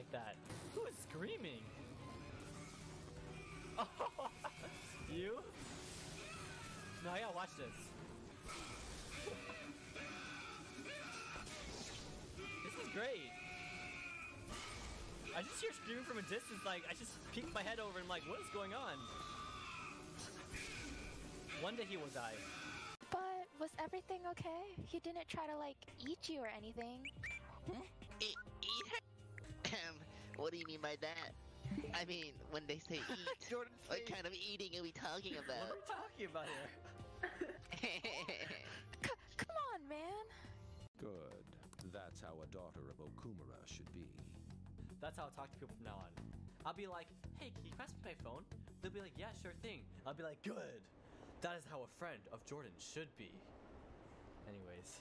like that? Who is screaming? Oh, you? No, I gotta watch this. this is great. I just hear screaming from a distance, like, I just peek my head over and I'm like, what is going on? One day he will die. But was everything okay? He didn't try to like eat you or anything. Hmm? What do you mean by that? I mean, when they say eat, Jordan's what face. kind of eating are we talking about? What are we talking about here? C- come on, man. Good. That's how a daughter of Okumura should be. That's how I talk to people from now on. I'll be like, hey, can you pass me my phone? They'll be like, yeah, sure thing. I'll be like, good. That is how a friend of Jordan should be. Anyways.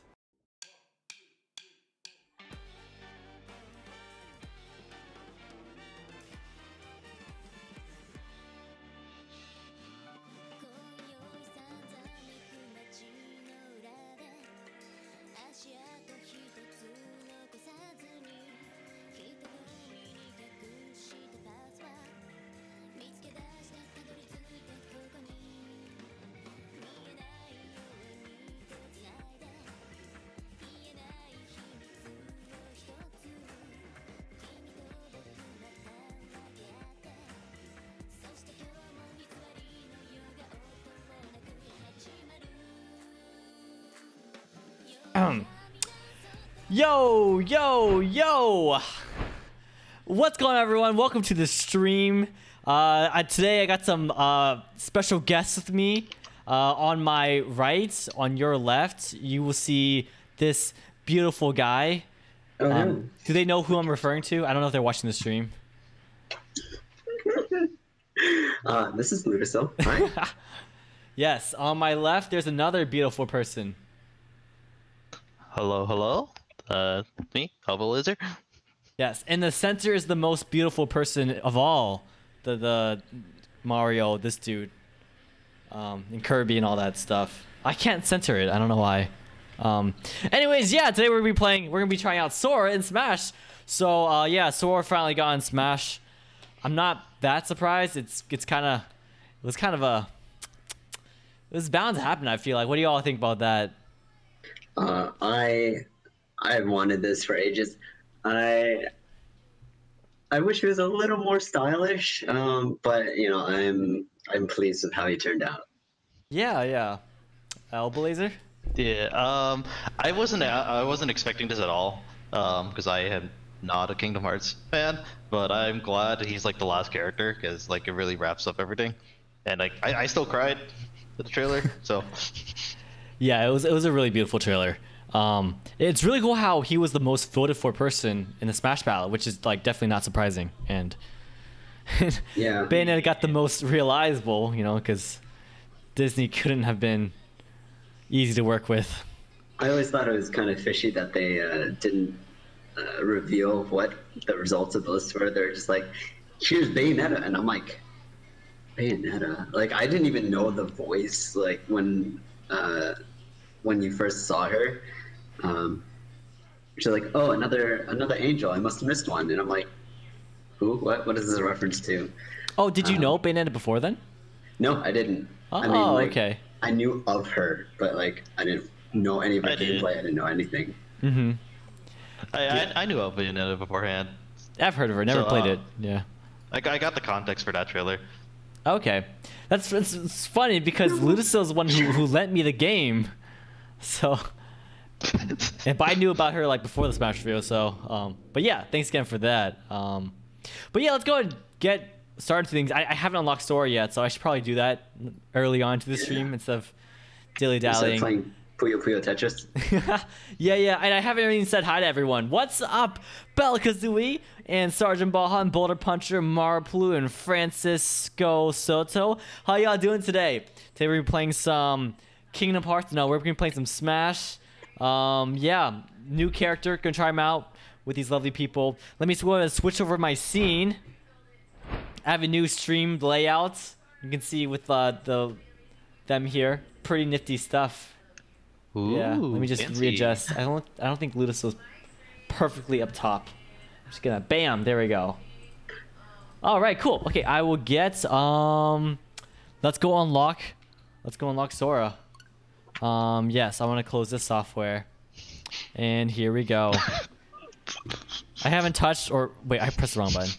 Yo, yo, yo! What's going on, everyone? Welcome to the stream. Uh, I, today I got some uh, special guests with me. Uh, on my right, on your left, you will see this beautiful guy. Oh, Um, do they know who I'm referring to? I don't know if they're watching the stream. Uh, this is Ludisil. Hi. Yes, on my left, there's another beautiful person. hello, hello? Uh, me, Hobo Lizard? Yes, and the center is the most beautiful person of all. The the Mario, this dude, um, and Kirby and all that stuff. I can't center it. I don't know why. Um, anyways, yeah, today we're gonna be playing. We're gonna be trying out Sora in Smash. So uh, yeah, Sora finally got in Smash. I'm not that surprised. It's it's kind of it was kind of a it was bound to happen. I feel like. What do you all think about that? Uh, I I have wanted this for ages. I I wish it was a little more stylish, um, but you know I'm I'm pleased with how he turned out. Yeah, yeah. Elblazer. Yeah, um, I wasn't I wasn't expecting this at all, um, because I am not a Kingdom Hearts fan, but I'm glad he's like the last character because like it really wraps up everything, and like I, I still cried at the trailer, so Yeah, it was it was a really beautiful trailer. Um, it's really cool how he was the most voted for person in the Smash Ballot, which is like definitely not surprising. And Yeah. Bayonetta got the most realizable, you know, because Disney couldn't have been easy to work with. I always thought it was kind of fishy that they uh, didn't uh, reveal what the results of the list were. They're just like, here's Bayonetta, and I'm like, Bayonetta. Like I didn't even know the voice. Like when uh, when you first saw her, um, she's like, oh, another another angel. I must have missed one, and I'm like, who? What? What is this a reference to? Oh, did you Um, know Bayonetta before then? No, I didn't. I mean, Oh, like, okay. I knew of her, but like I didn't know any of her I did. gameplay. I didn't know anything. Mm-hmm. I I, I knew of Bayonetta beforehand. I've heard of her. Never So, played uh, it. Yeah. I, got- I got the context for that trailer. Okay, that's it's, it's funny because Ludicil is the one who who lent me the game, so. And but I knew about her like before the Smash video, so um, but yeah, thanks again for that. Um, but yeah, let's go and get started to things. I, I haven't unlocked story yet, so I should probably do that early on to the stream instead of dilly dallying. playing Puyo Puyo Tetris. yeah, yeah, and I haven't even said hi to everyone. What's up, Belkazooey and Sergeant Bahan, Boulder Puncher, Marplu, and Francisco Soto? How y'all doing today? Today we're playing some Kingdom Hearts. No, we're playing some Smash. Um, yeah, new character. Gonna try him out with these lovely people. Let me go ahead and switch over my scene. I have a new stream layout. You can see with uh, the them here. Pretty nifty stuff. Ooh, Yeah, let me just fancy. readjust. I don't I don't think Ludus was perfectly up top I'm Just gonna bam. There we go. All right, cool. Okay, I will get um. Let's go unlock. Let's go unlock Sora. Um, yes, I want to close this software. And here we go. I haven't touched or wait, I pressed the wrong button.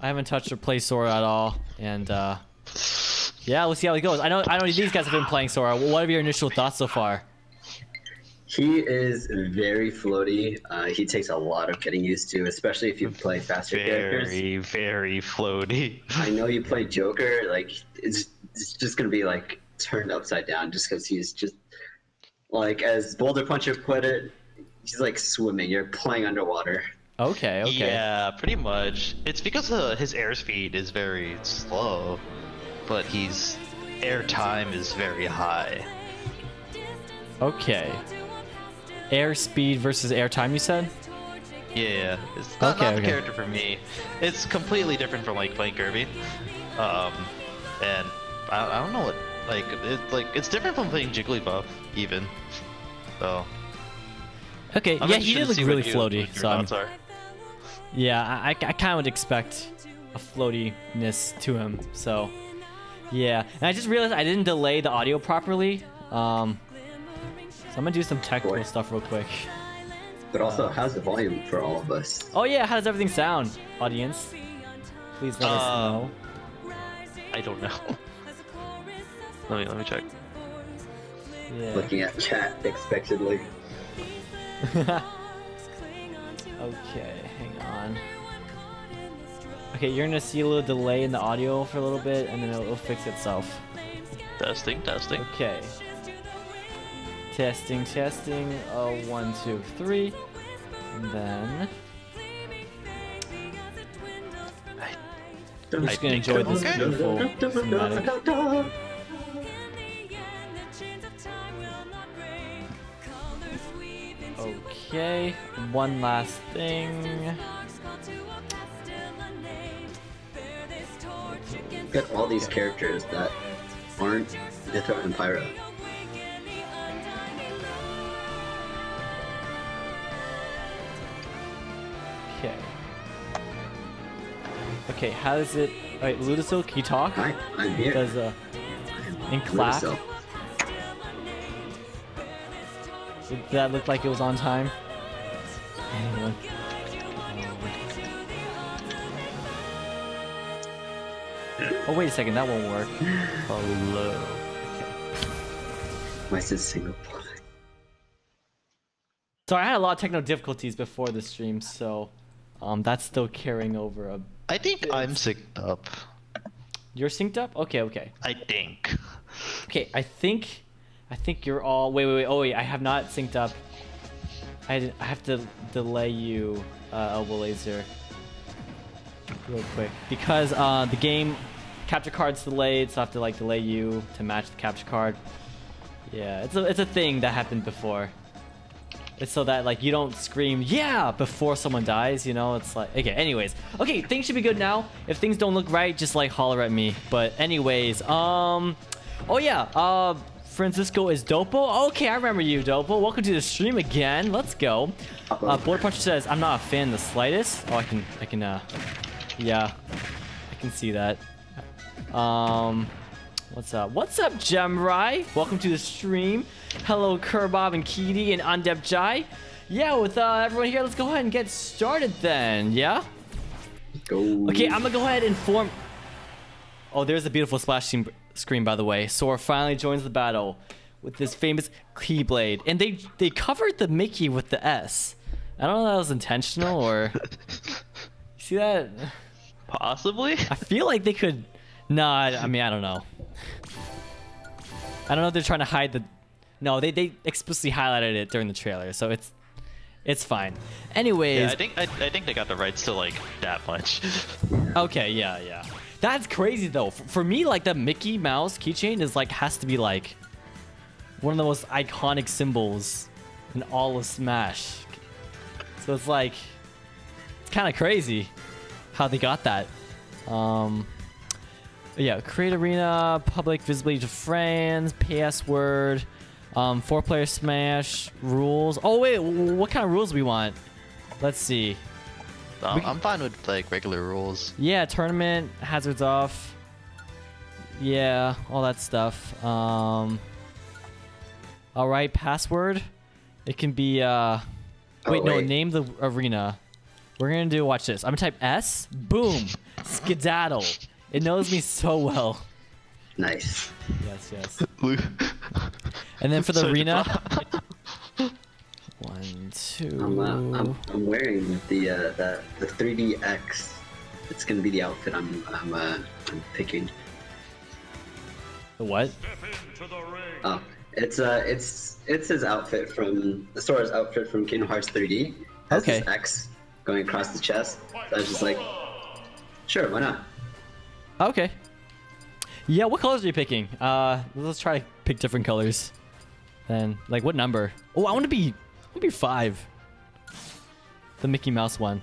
I haven't touched or played Sora at all, and uh, yeah, we'll see how it goes. I know, I don't know these guys have been playing Sora. What are your initial thoughts so far? He is very floaty. Uh, he takes a lot of getting used to, especially if you play faster characters. Very, very floaty. I know you play Joker, like it's, it's just gonna be like turned upside down just because he's just like as Boulder Puncher put it, he's like swimming. You're playing underwater. Okay, okay. Yeah, pretty much. It's because uh, his airspeed is very slow, but he's air time is very high. Okay. Airspeed versus airtime, you said? Yeah, it's not, Okay, not the okay. character for me. It's completely different from like playing Kirby, um, and I, I don't know what like it like it's different from playing Jigglypuff even. So Okay, I'm yeah, he interested did look really you- floaty. So I'm, are. yeah, I, I kind of would expect a floatiness to him. So yeah, and I just realized I didn't delay the audio properly. Um, so I'm gonna do some technical Boy. stuff real quick. But also, how's the volume for all of us? Oh yeah, how does everything sound, audience? Please let us Um, know. I don't know. let me let me check. Yeah. Looking at chat expectedly. okay, hang on. Okay, you're gonna see a little delay in the audio for a little bit, and then it'll, it'll fix itself. Testing, testing. Okay. Testing, testing. Oh, one, two, three. And then we're just gonna enjoy this beautiful cinematic. Okay, one last thing. Got all these characters that aren't Mythra and Pyra. Okay. Okay, how does it? Alright, Ludasil, can you talk? Hi, I'm here. Does uh, in class, that looked like it was on time? Anyone? Oh wait a second, that won't work. Hello. Why is this single point? Sorry, I had a lot of technical difficulties before the stream, so um, that's still carrying over. A... I think I'm synced up. You're synced up? Okay, okay. I think. Okay, I think, I think you're all. Wait, wait, wait. Oh wait, I have not synced up. I, I have to delay you, uh, Elbow Laser, real quick because uh, the game capture card's delayed, so I have to like delay you to match the capture card. Yeah, it's a it's a thing that happened before. It's so that like you don't scream yeah before someone dies, you know. It's like okay. Anyways, okay, things should be good now. If things don't look right, just like holler at me. But anyways, um, oh yeah, uh, Francisco is Dopo. Okay, I remember you, Dopo. Welcome to the stream again. Let's go. Uh, Board Puncher says I'm not a fan the slightest. Oh, I can, I can, uh, yeah, I can see that. Um, what's up? What's up, Gemrai? Welcome to the stream. Hello, Kerbob and Kitty and Undep Jai. Yeah, with uh, everyone here, let's go ahead and get started then. Yeah. Go. Okay, I'm gonna go ahead and form. Oh, there's a beautiful splash screen, screen by the way. Sora finally joins the battle with this famous Keyblade, and they they covered the Mickey with the S. I don't know if that was intentional or. See that? Possibly. I feel like they could. Nah, I mean I don't know. I don't know if they're trying to hide the. No, they they explicitly highlighted it during the trailer, so it's it's fine. Anyways, Yeah, I think I, I think they got the rights to like that much. Okay, yeah, yeah. That's crazy though. For, for me, like the Mickey Mouse keychain is like has to be like one of the most iconic symbols in all of Smash. So it's like it's kind of crazy how they got that. Um, yeah, create arena, public visibility to friends, password, um, four player Smash rules. Oh wait, what kind of rules we want? Let's see. Um, We- I'm fine with like regular rules. Yeah, tournament, hazards off. Yeah, all that stuff. Um. All right, password. It can be. uh Oh, Wait, no, name the arena. We're gonna do. Watch this. I'm gonna type S. Boom. Skedaddle. It knows me so well. Nice. Yes, yes. And then for the So arena. defined. One, two. I'm, uh, I'm, I'm wearing the uh, the the 3DX. It's gonna be the outfit I'm I'm uh, I'm picking. The what? Oh, it's uh it's it's his outfit from the Sora's outfit from Kingdom Hearts 3D. Has Okay. This X going across the chest. So I was just like, sure, why not? Okay. Yeah, what colors are you picking? Uh, let's try to pick different colors. Then, like, what number? Oh, I want to be, I want be five. The Mickey Mouse one.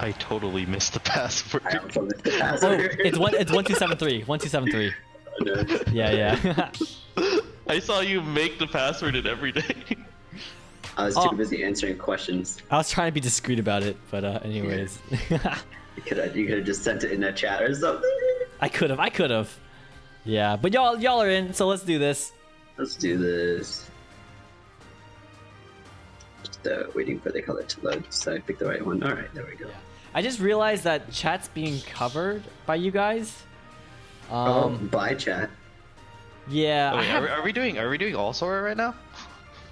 I totally missed the password. I missed the Oh, it's one. It's one two seven three. One two seven three. Yeah, yeah. I saw you make the password in every day. I was too Oh. busy answering questions. I was trying to be discreet about it, but uh, anyways, You could have you could have just sent it in a chat or something. I could have. I could have. Yeah, but y'all, y'all are in, so let's do this. Let's do this. Just uh, waiting for the color to load, so I picked the right one. All right, there we go. I just realized that chat's being covered by you guys. oh, Um, bye chat. yeah. I Wait, are, have- we, are we doing are we doing all Sora right now?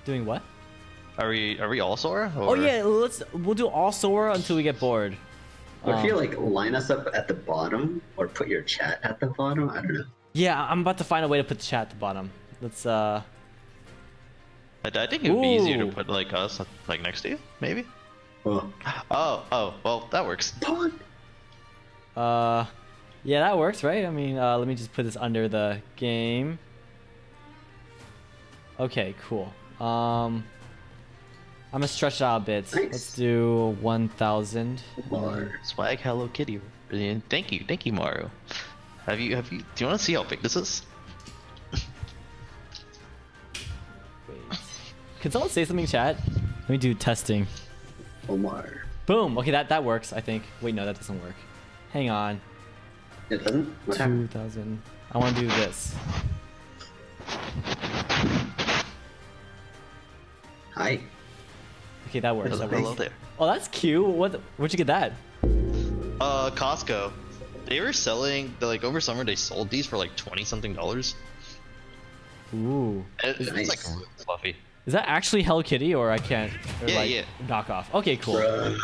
doing what? Are we are we all Sora? Oh yeah, let's we'll do all Sora until we get bored. Or if you Um, like line us up at the bottom, or put your chat at the bottom. I don't know. Yeah, I'm about to find a way to put the chat at the bottom. Let's uh I, I think it would be easier to put like us like next to you, maybe. Well, Oh oh well that works. uh yeah, that works, right? I mean, uh let me just put this under the game. Okay, cool. Um I'm gonna stretch it out a bit. Nice. Let's do 1000. Or Swag Hello Kitty. Brilliant. Thank you, thank you, Mario. Have you have you? Do you want to see how big this is? Can someone say something, chat? Let me do testing. Omar. Boom. Okay, that that works, I think. Wait, no, that doesn't work. Hang on. It doesn't. What 2000. I want to do this. Hi. Okay, that works. Hello, That works. hello there. Oh, that's cute. What? Where'd you get that? Uh, Costco. They were selling they're like over summer. They sold these for like twenty something dollars. Ooh. It, it's Nice. like really fluffy. Is that actually Hell Kitty or I can't? Or Yeah, like yeah. Knock off. Okay, cool. Bruh.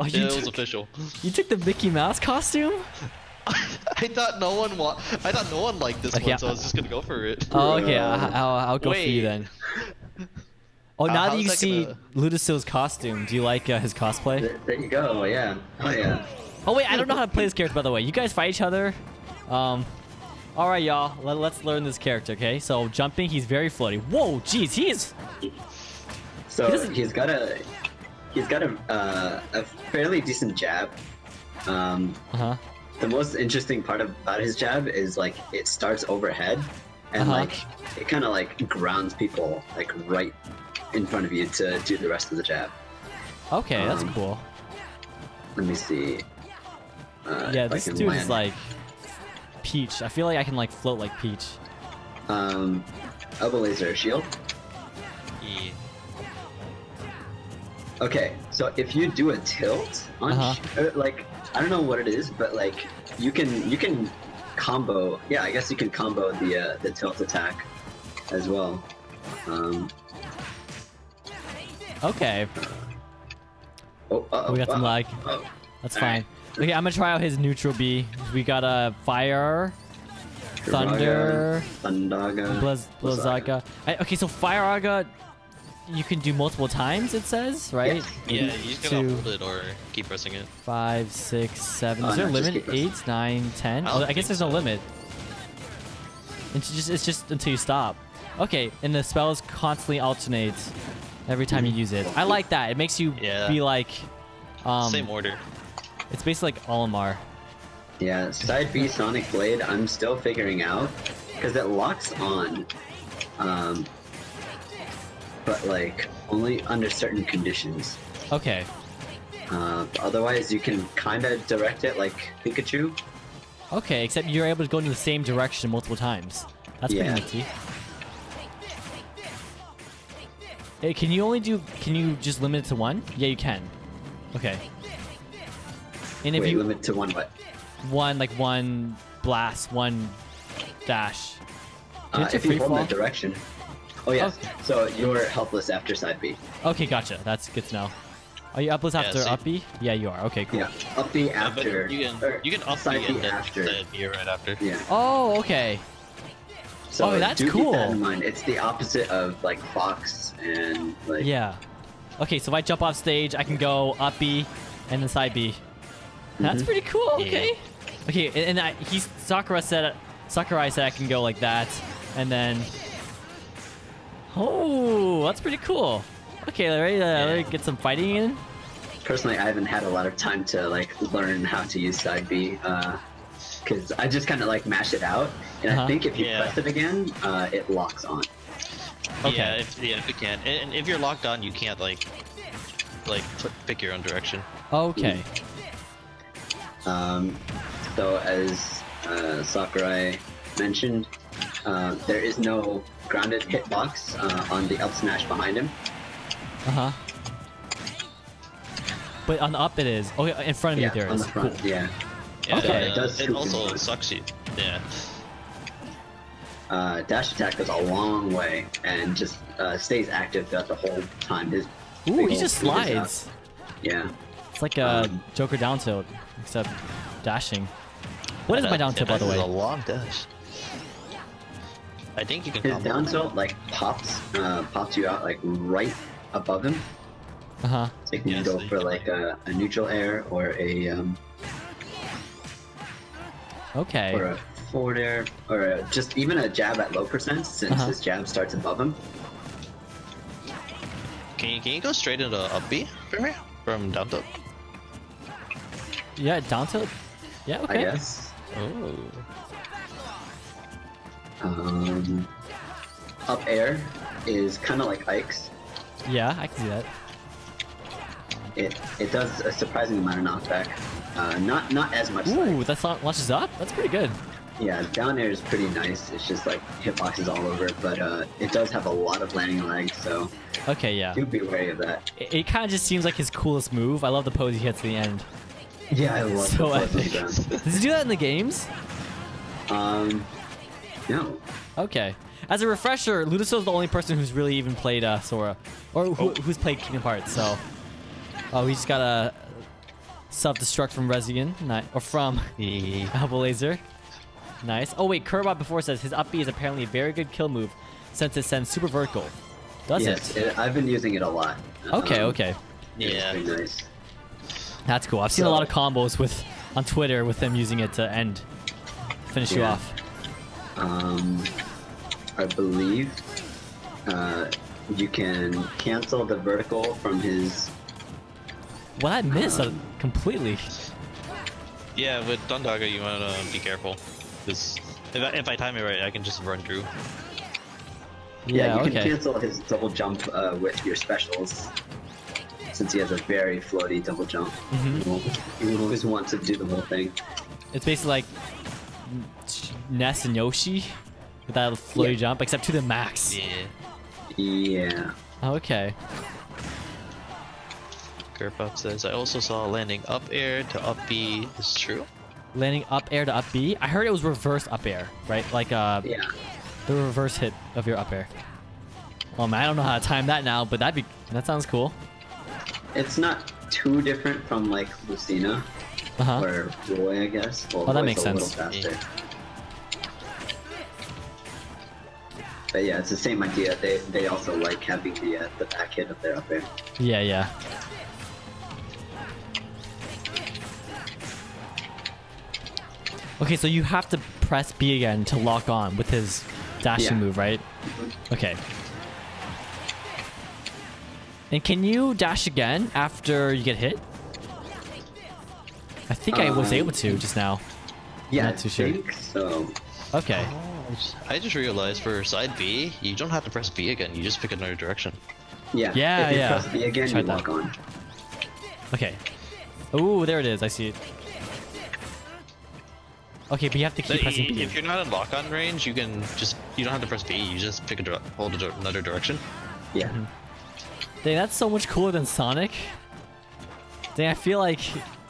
Oh, Yeah, you it was took, official. you took the Mickey Mouse costume? I thought no one wa- I thought no one liked this Okay, one, so I was just gonna go for it. Oh, okay. I'll, I'll, I'll go for you then. Oh, Uh, now that you that see gonna- Ludacill's costume, do you like uh, his cosplay? There, there you go. Yeah. Oh yeah. Oh wait, I don't know how to play this character by the way. You guys fight each other. Um, all right, y'all. Let, let's learn this character, okay? So jumping, he's very floaty. Whoa, jeez, he is. So he he's got a he's got a uh, a fairly decent jab. Um, Uh huh. the most interesting part about his jab is like it starts overhead and Uh-huh. like it kind of like grounds people like right in front of you to do the rest of the jab. Okay, that's Um, cool. Let me see. Uh, Yeah, this dude is like Peach. I feel like I can like float like Peach. um, elbow laser shield. Yeah. Okay, so if you do a tilt on uh, like I don't know what it is, but like you can you can combo. Yeah, I guess you can combo the uh, the tilt attack as well. Um, Okay, oh, uh-oh, we got some uh-oh, lag. oh. That's All fine. right. Okay, I'm gonna try out his neutral B. We got a fire, thunder, Thundaga, Blaz- Blizzaga. I- Okay, so Firaga, you can do multiple times. It says right. Yes. Yeah, you just gotta hold it or keep pressing it. five, six, seven. Oh, Is there a no, just limit? Eight, nine, ten. I Oh, I guess think there's no so. limit. It's just it's just until you stop. Okay, and the spells constantly alternate every time you use it. I like that. It makes you Yeah. be like, um, Same order. It's basically like Olimar. Yeah, side B Sonic Blade. I'm still figuring out because it locks on, um, but like only under certain conditions. Okay. Uh, otherwise, you can kind of direct it like Pikachu. Okay, except you're able to go in the same direction multiple times. That's Yeah. pretty nifty. Hey, can you only do? Can you just limit it to one? Yeah, you can. Okay. And if Wait, you limit to one what? one like one blast, one dash. Uh, if you free hold fall? that direction. Oh yes. Okay. So you're helpless after side B. Okay, gotcha. That's good to know. Are you upless after see. up B? Yeah, you are. Okay, cool. Yeah. Up B Yeah, after. you can or you can up side B B and then after. side B right after. Yeah. Oh, okay. So Oh, that's do cool. Keep that in mind. It's the opposite of like Fox and like. Yeah. Okay, so if I jump off stage, I can go up B and then side B. That's Mhm. pretty cool. Yeah. Okay. Okay, and, and I, he's Sakura said Sakurai said I can go like that, and then. Oh, that's pretty cool. Okay, ready to, ready to get some fighting in? Personally, I haven't had a lot of time to like learn how to use side B. because I just kind of like mash it out, and Uh-huh. I think if you Yeah. press it again, uh, it locks on. Okay. Yeah, if, yeah, if you can, and, and if you're locked on, you can't like like pick your own direction. Okay. Um, so as uh, Sakurai mentioned, uh, there is no grounded hitbox uh, on the up smash behind him. Uh huh. But on the up it is. Okay, in front of yeah, me there on is. the front. Cool. Yeah. Yeah, Okay. and, It does it also in sucks you. Yeah. Uh, dash attack goes a long way and just uh, stays active throughout the whole time. His Ooh, he just feet is up. slides. Yeah. It's like a Joker down tilt, except dashing. What is my down tilt, by the that is way? a long dash. I think you can. His down tilt like pops, uh, pops you out like right above him. Uh huh. So you can Yeah, go for can, like a, a neutral air or a um, Okay. or a forward air or a, just even a jab at low percent since Uh-huh. his jab starts above him. Can you can you go straight into up B for me from down tilt? Yeah, down tilt. Yeah. I Okay. guess. Oh. Um, up air is kind of like Ike's. Yeah, I can see that. It it does a surprising amount of knockback. Uh, not not as much. Ooh, that's not launches up. That's pretty good. yeah, down air is pretty nice. It's just like hitboxes all over, but uh, it does have a lot of landing legs, so Okay, yeah. do be wary of that. It, it kind of just seems like his coolest move. I love the pose he hits at the end. Yeah, I love So the epic. down. Does he do that in the games? Um, no. Okay. As a refresher, Ludoso's the only person who's really even played uh, Sora, or who, who's played Kingdom Hearts. So, oh, we just got a self-destruct from Rezigan, ni- or from Yeah. Alba Laser. Nice. Oh wait, Kerbot before says his up B is apparently a very good kill move, since it sends super vertical. Does yes, it? it, I've been using it a lot. Okay, Um, okay. Yeah. pretty nice. That's cool. I've seen a lot of combos with on Twitter with them using it to end, finish you off. Um, I believe uh, you can cancel the vertical from his. Well, I missed uh, Um, completely. Yeah, with Thundaga, you wanna be careful, because if I, if I time it right, I can just run through. Yeah, you okay. can cancel his double jump uh, with your specials. Since he has a very floaty double jump, Mhm. you, won't, will always want to do the whole thing. It's basically like Ness and Yoshi with that floaty Yeah. jump, except to the max. Yeah. Yeah. Okay. Kerpop says, I also saw landing up air to up B is true. Landing up air to up B. I heard it was reverse up air, right? Like uh, Yeah. the reverse hit of your up air. Oh man, I don't know how to time that now, but that'd be that sounds cool. It's not too different from like Lucina Uh huh. or Roy, I guess. Well, Oh, that makes sense. But yeah, it's the same idea. They they also like having the uh, the back hit of their up air. Yeah, yeah. Okay, so you have to press B again to lock on with his dashing Yeah. move, right? Okay. And can you dash again after you get hit? I think I was Um, able to just now. Yeah, Not too I sure. think so. Okay. I just realized for side B, you don't have to press B again, you just pick another direction. Yeah. Yeah, if you yeah. Press B again, Tried you that. on. Okay. Ooh, there it is. I see it. Okay, but you have to keep But pressing i- B. If you're not in lock-on range, you can just you don't have to press B. You just pick a hold another direction. Yeah. Dang, that's so much cooler than Sonic. Dang, I feel like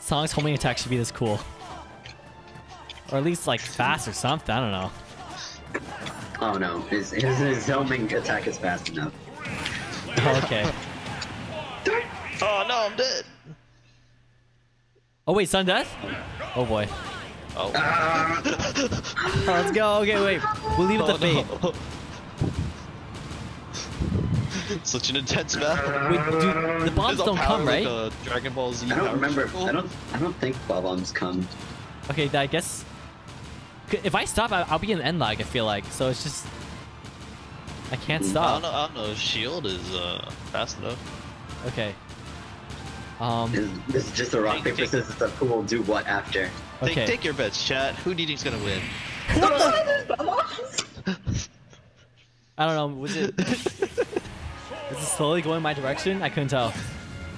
Sonic's homing attack should be this cool. Or at least like fast or something. I don't know. Oh no, his, his, his homing attack is fast enough. Oh, okay. Oh no, I'm dead. Oh wait, Sudden Death? Oh boy. Oh. Oh, let's go. Okay, wait. We'll leave it to Oh, fate. no. Such an intense battle. Wait, dude, the bombs don't come, right? a Dragon Ball Z I don't remember. circle. I don't. I don't think bob-ombs come. Okay, I guess. If I stop, I- I'll be in end lag. I feel like so. It's just I can't I don't stop. know. I don't know. Shield is uh, fast enough. Okay. Um. This, this is just a rock Take- paper take- scissors of who will do what after. Okay. take your bets, chat. Who do you think's gonna win? I don't know. Was it? is it slowly going my direction? I couldn't tell.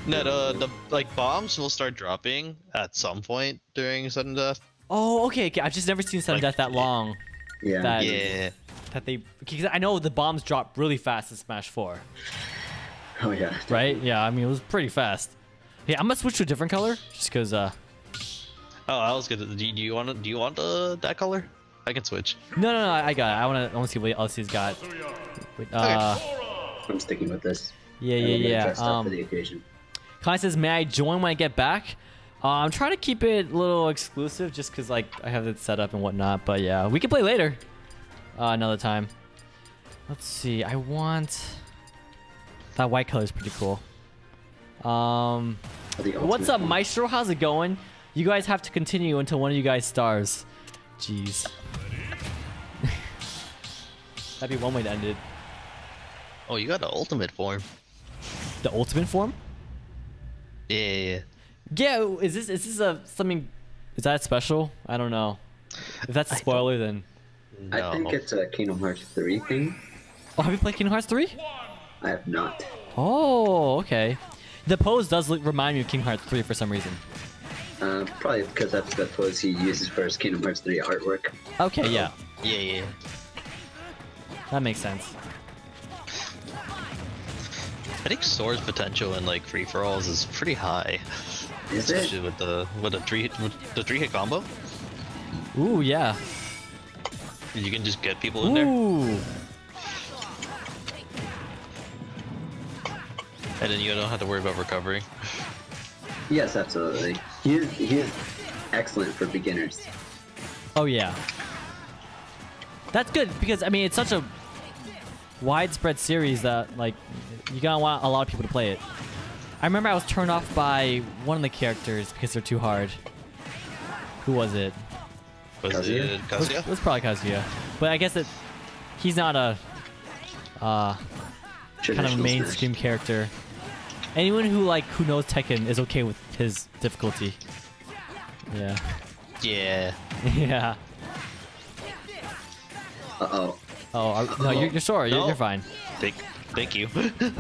No, the, the like bombs will start dropping at some point during sudden death. Oh, okay. okay. I've just never seen sudden Like- death that long. Yeah. That- Yeah. That they. Because I know the bombs drop really fast in Smash Four. Oh yeah. Right? Yeah. I mean, it was pretty fast. Yeah, I'm gonna switch to a different color just because. Uh. Oh, I was gonna. Do you, do you want? Do you want uh, that color? I can switch. No, no, no. I I got it. I wanna. I wanna see what else he's got. Wait, uh. I'm sticking with this. Yeah, yeah, yeah. up for Um, the occasion. Kai says, "May I join when I get back?" Uh, I'm trying to keep it a little exclusive, just because like I have it set up and whatnot. But yeah, we can play later, uh, another time. Let's see. I want that white color is pretty cool. Um, what's up. Maestro? How's it going? You guys have to continue until one of you guys stars. Jeez. That'd be one way to end it. Oh, you got the ultimate form. The ultimate form? Yeah, yeah, yeah. Yeah, is this is this a something? Is that special? I don't know. If that's a spoiler, then I think it's a Kingdom Hearts 3 thing. oh, have you played Kingdom Hearts three? I have not. Oh, okay. The pose does look, remind me of Kingdom Hearts three for some reason. Uh, probably because that's the pose he uses for his Kingdom Hearts 3 artwork. Okay, yeah, yeah, yeah. that makes sense. I think Sora's potential in like free for alls is pretty high, Is especially it? with the with the three with the three hit combo. Ooh, yeah. You can just get people in there, and then you don't have to worry about recovery. Yes, absolutely. He is, he is excellent for beginners. Oh yeah. That's good because I mean it's such a widespread series that like you gotta want a lot of people to play it. I remember I was turned off by one of the characters because they're too hard. Who was it? Was Kazuya? it It was, Kazuya? it was probably Kazuya. But I guess that he's not a uh, kind of Traditional mainstream character. Anyone who like who knows Tekken is okay with his difficulty. Yeah. Yeah. yeah. Uh oh. Oh, are, no, you're, you're sure. You're, you're fine. Thank, thank you.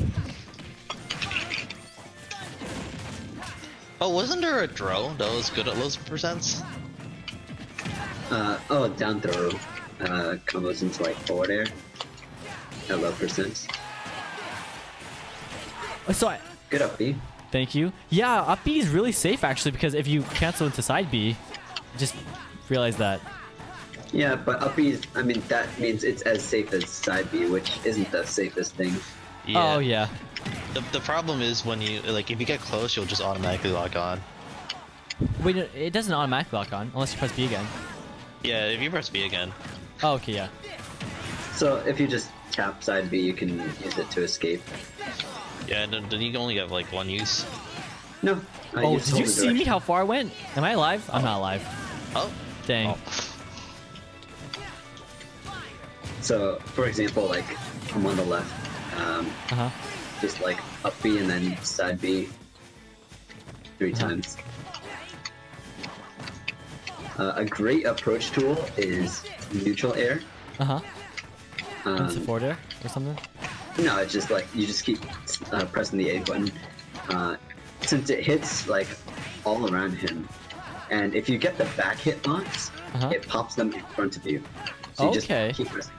oh, wasn't there a drone that was good at those percents? Uh, oh, down throw uh, combos into like forward air. I love percents. Uh, So I, Good up, B. thank you. Yeah, up B is really safe actually because if you cancel into side B, just realize that. Yeah, but up B is, I mean, that means it's as safe as side B, which isn't the safest thing. Oh yeah. The, the problem is when you like if you get close, you'll just automatically lock on. Wait, it doesn't automatically lock on unless you press B again. Yeah, if you press B again. Oh, okay, yeah. So if you just tap side B, you can use it to escape. Yeah, and then, then you only have like one use. No. I oh, did you hold the see me? How far I went? Am I alive? I'm not alive. Oh. Dang. Oh. So, for example, like I'm on the left, um, Uh huh. just like up B and then side B three Uh-huh. times. Uh, a great approach tool is neutral air. Uh huh. Um, forward air or something. No, it's just like you just keep uh, pressing the A button. Uh, since it hits like all around him, and if you get the back hit box, Uh-huh. it pops them in front of you. So you Okay. just keep pressing.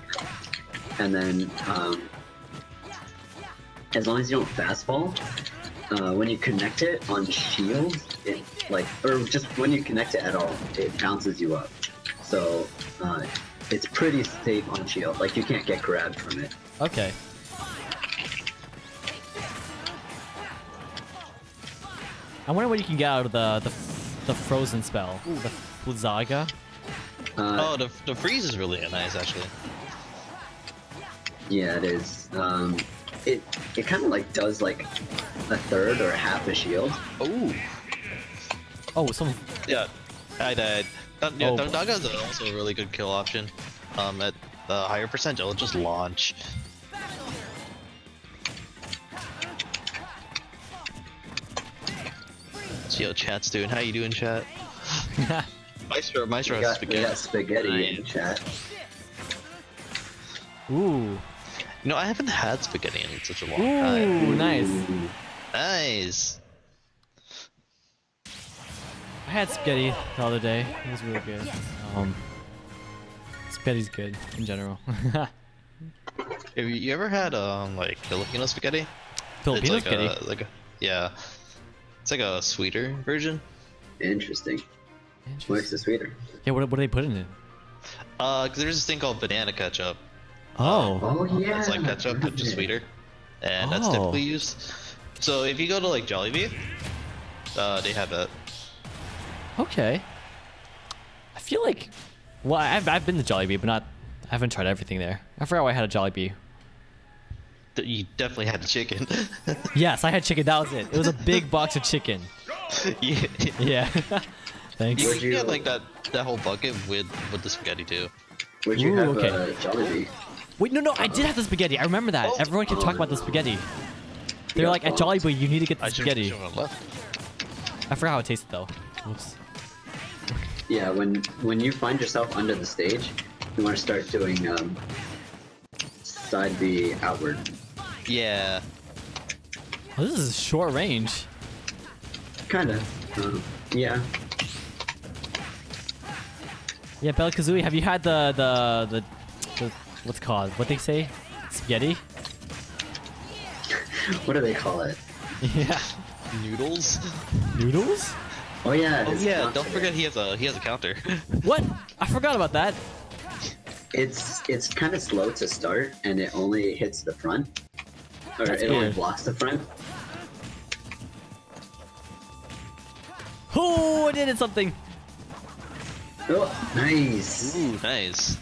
And then, um, as long as you don't fastball, uh, when you connect it on shield, it like, or just when you connect it at all, it bounces you up. So uh, it's pretty safe on shield. Like you can't get grabbed from it. Okay. I wonder what you can get out of the the, the frozen spell. The Blizzaga. Uh, Oh, the, the freeze is really nice actually. Yeah, it is. Um, it it kind of like does like a third or a half a shield. Oh. Oh, some. Yeah, I died. Dun- yeah, Oh, Thundaga is also a really good kill option. Um, at the higher percentage, it'll just launch. So, yo, chat's doing. How you doing, chat? Maestro, Maestro We has got, we got spaghetti in chat. Ooh. You know, I haven't had spaghetti in such a long Ooh, time. nice. Ooh. Nice. Nice. I had spaghetti the other day. It was really good. Um, spaghetti's good in general. Have you, you ever had um like Filipino spaghetti? Filipino it's like spaghetti. A, like a, yeah, it's like a sweeter version. Interesting. What's Interesting. the sweeter? Yeah, what, what do they put in it? Uh, cause there's this thing called banana ketchup. Oh. Oh yeah. It's like ketchup, but just sweeter, and that's Oh. typically used. So if you go to like Jollibee, uh, they have that. Okay. I feel like, well, I've, I've been to Jollibee, but not, I haven't tried everything there. I forgot why I had a Jollibee. You definitely had the chicken. Yes, I had chicken. That was it. It was a big box of chicken. yeah. Yeah. Thanks. You can you- get like that that whole bucket with with the spaghetti too. Would you Ooh, have okay. uh, Jollibee? Wait, no, no, I did have the spaghetti. I remember that. Oh. Everyone kept talking about the spaghetti. They're like, at Jollibee, you need to get the I spaghetti. left. I forgot how it tasted though. Whoops. Yeah, when when you find yourself under the stage, you want to start doing um, side B outward. Yeah. Oh, this is short range. Kinda. Uh, yeah. Yeah, Bella Kazooie, have you had the, the the the what's called? What they say? Spaghetti? What do they call it? Yeah. Noodles. Noodles? Oh yeah. Oh yeah. not- Don't forget he has a he has a counter. What? I forgot about that. It's it's kind of slow to start, and it only hits the front, or That's it only blocks the front. Oh, I did it something. Oh, nice. Ooh, nice.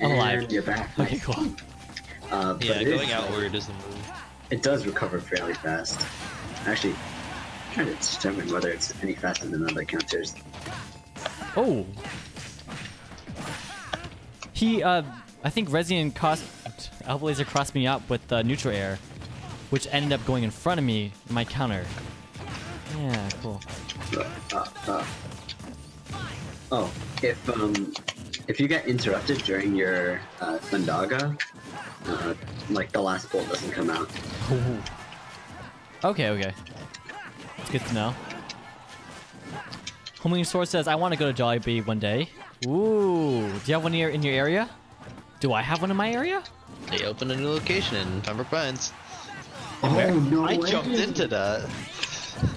I'm alive. You're back. Okay, cool. Uh, Yeah, going outward is the move. It does recover fairly fast. Actually, I'm trying to determine whether it's any faster than other counters. Oh. He, uh, I think Resident cost Hellblazer crossed me up with uh, neutral air, which ended up going in front of me in my counter. Yeah, cool. Uh, uh. Oh, if um, if you get interrupted during your uh, Thundaga, uh, like the last bolt doesn't come out. Okay, okay. It's good to know. Homing Source says, I want to go to Jollibee one day. Ooh, do you have one in your, in your area? Do I have one in my area? They opened a new location in Pembroke Pines. where? Oh no I way. jumped into that.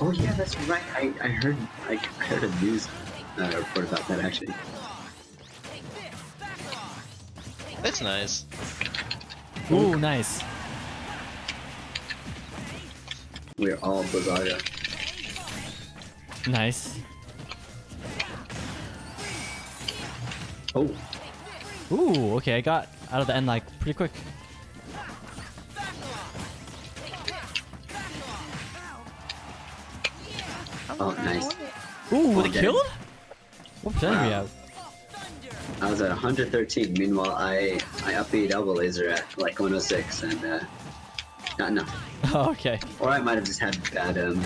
Oh yeah, that's right. I, I heard I, I heard a news uh, report about that actually. That's nice. Ooh, nice. We're all Blizzaga. Nice. Oh, Ooh, okay, I got out of the end like pretty quick. oh nice. Ooh, was it Okay. killed? What percentage are we Wow. At? I was at 113. Meanwhile, I I upbeat Elblazer at like 106, and uh, not enough. Oh, okay. Or I might have just had bad um.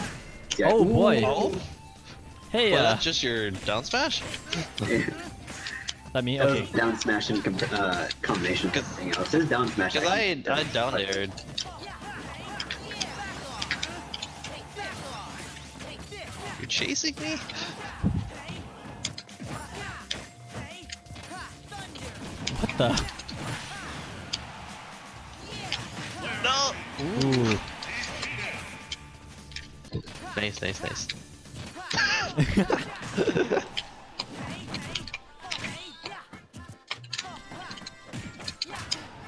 yeah. Oh boy. Oh, Hey, well, uh, that's just your down smash. that me? Uh, Okay. down smash and com- uh, combination of everything else. This down smash. Because I think, I does- down aired. You're chasing me? What the? No! Ooh. Nice, nice, nice.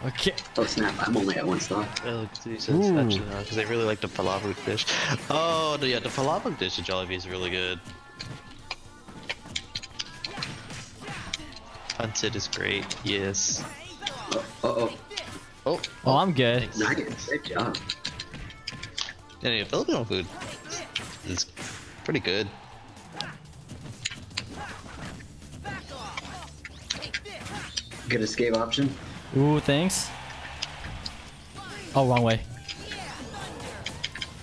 Okay. Oh snap! I'm only at one star. Oh, Jesus, Ooh. actually no, because I really like the falafel dish. Oh, yeah, the falafel dish at Jollibee is really good. Hunted is great, yes. Oh, oh, Oh, Oh, I'm good. nice. Good job. yeah, yeah, Filipino food is pretty good. Good escape option. Ooh, thanks. Oh, wrong way.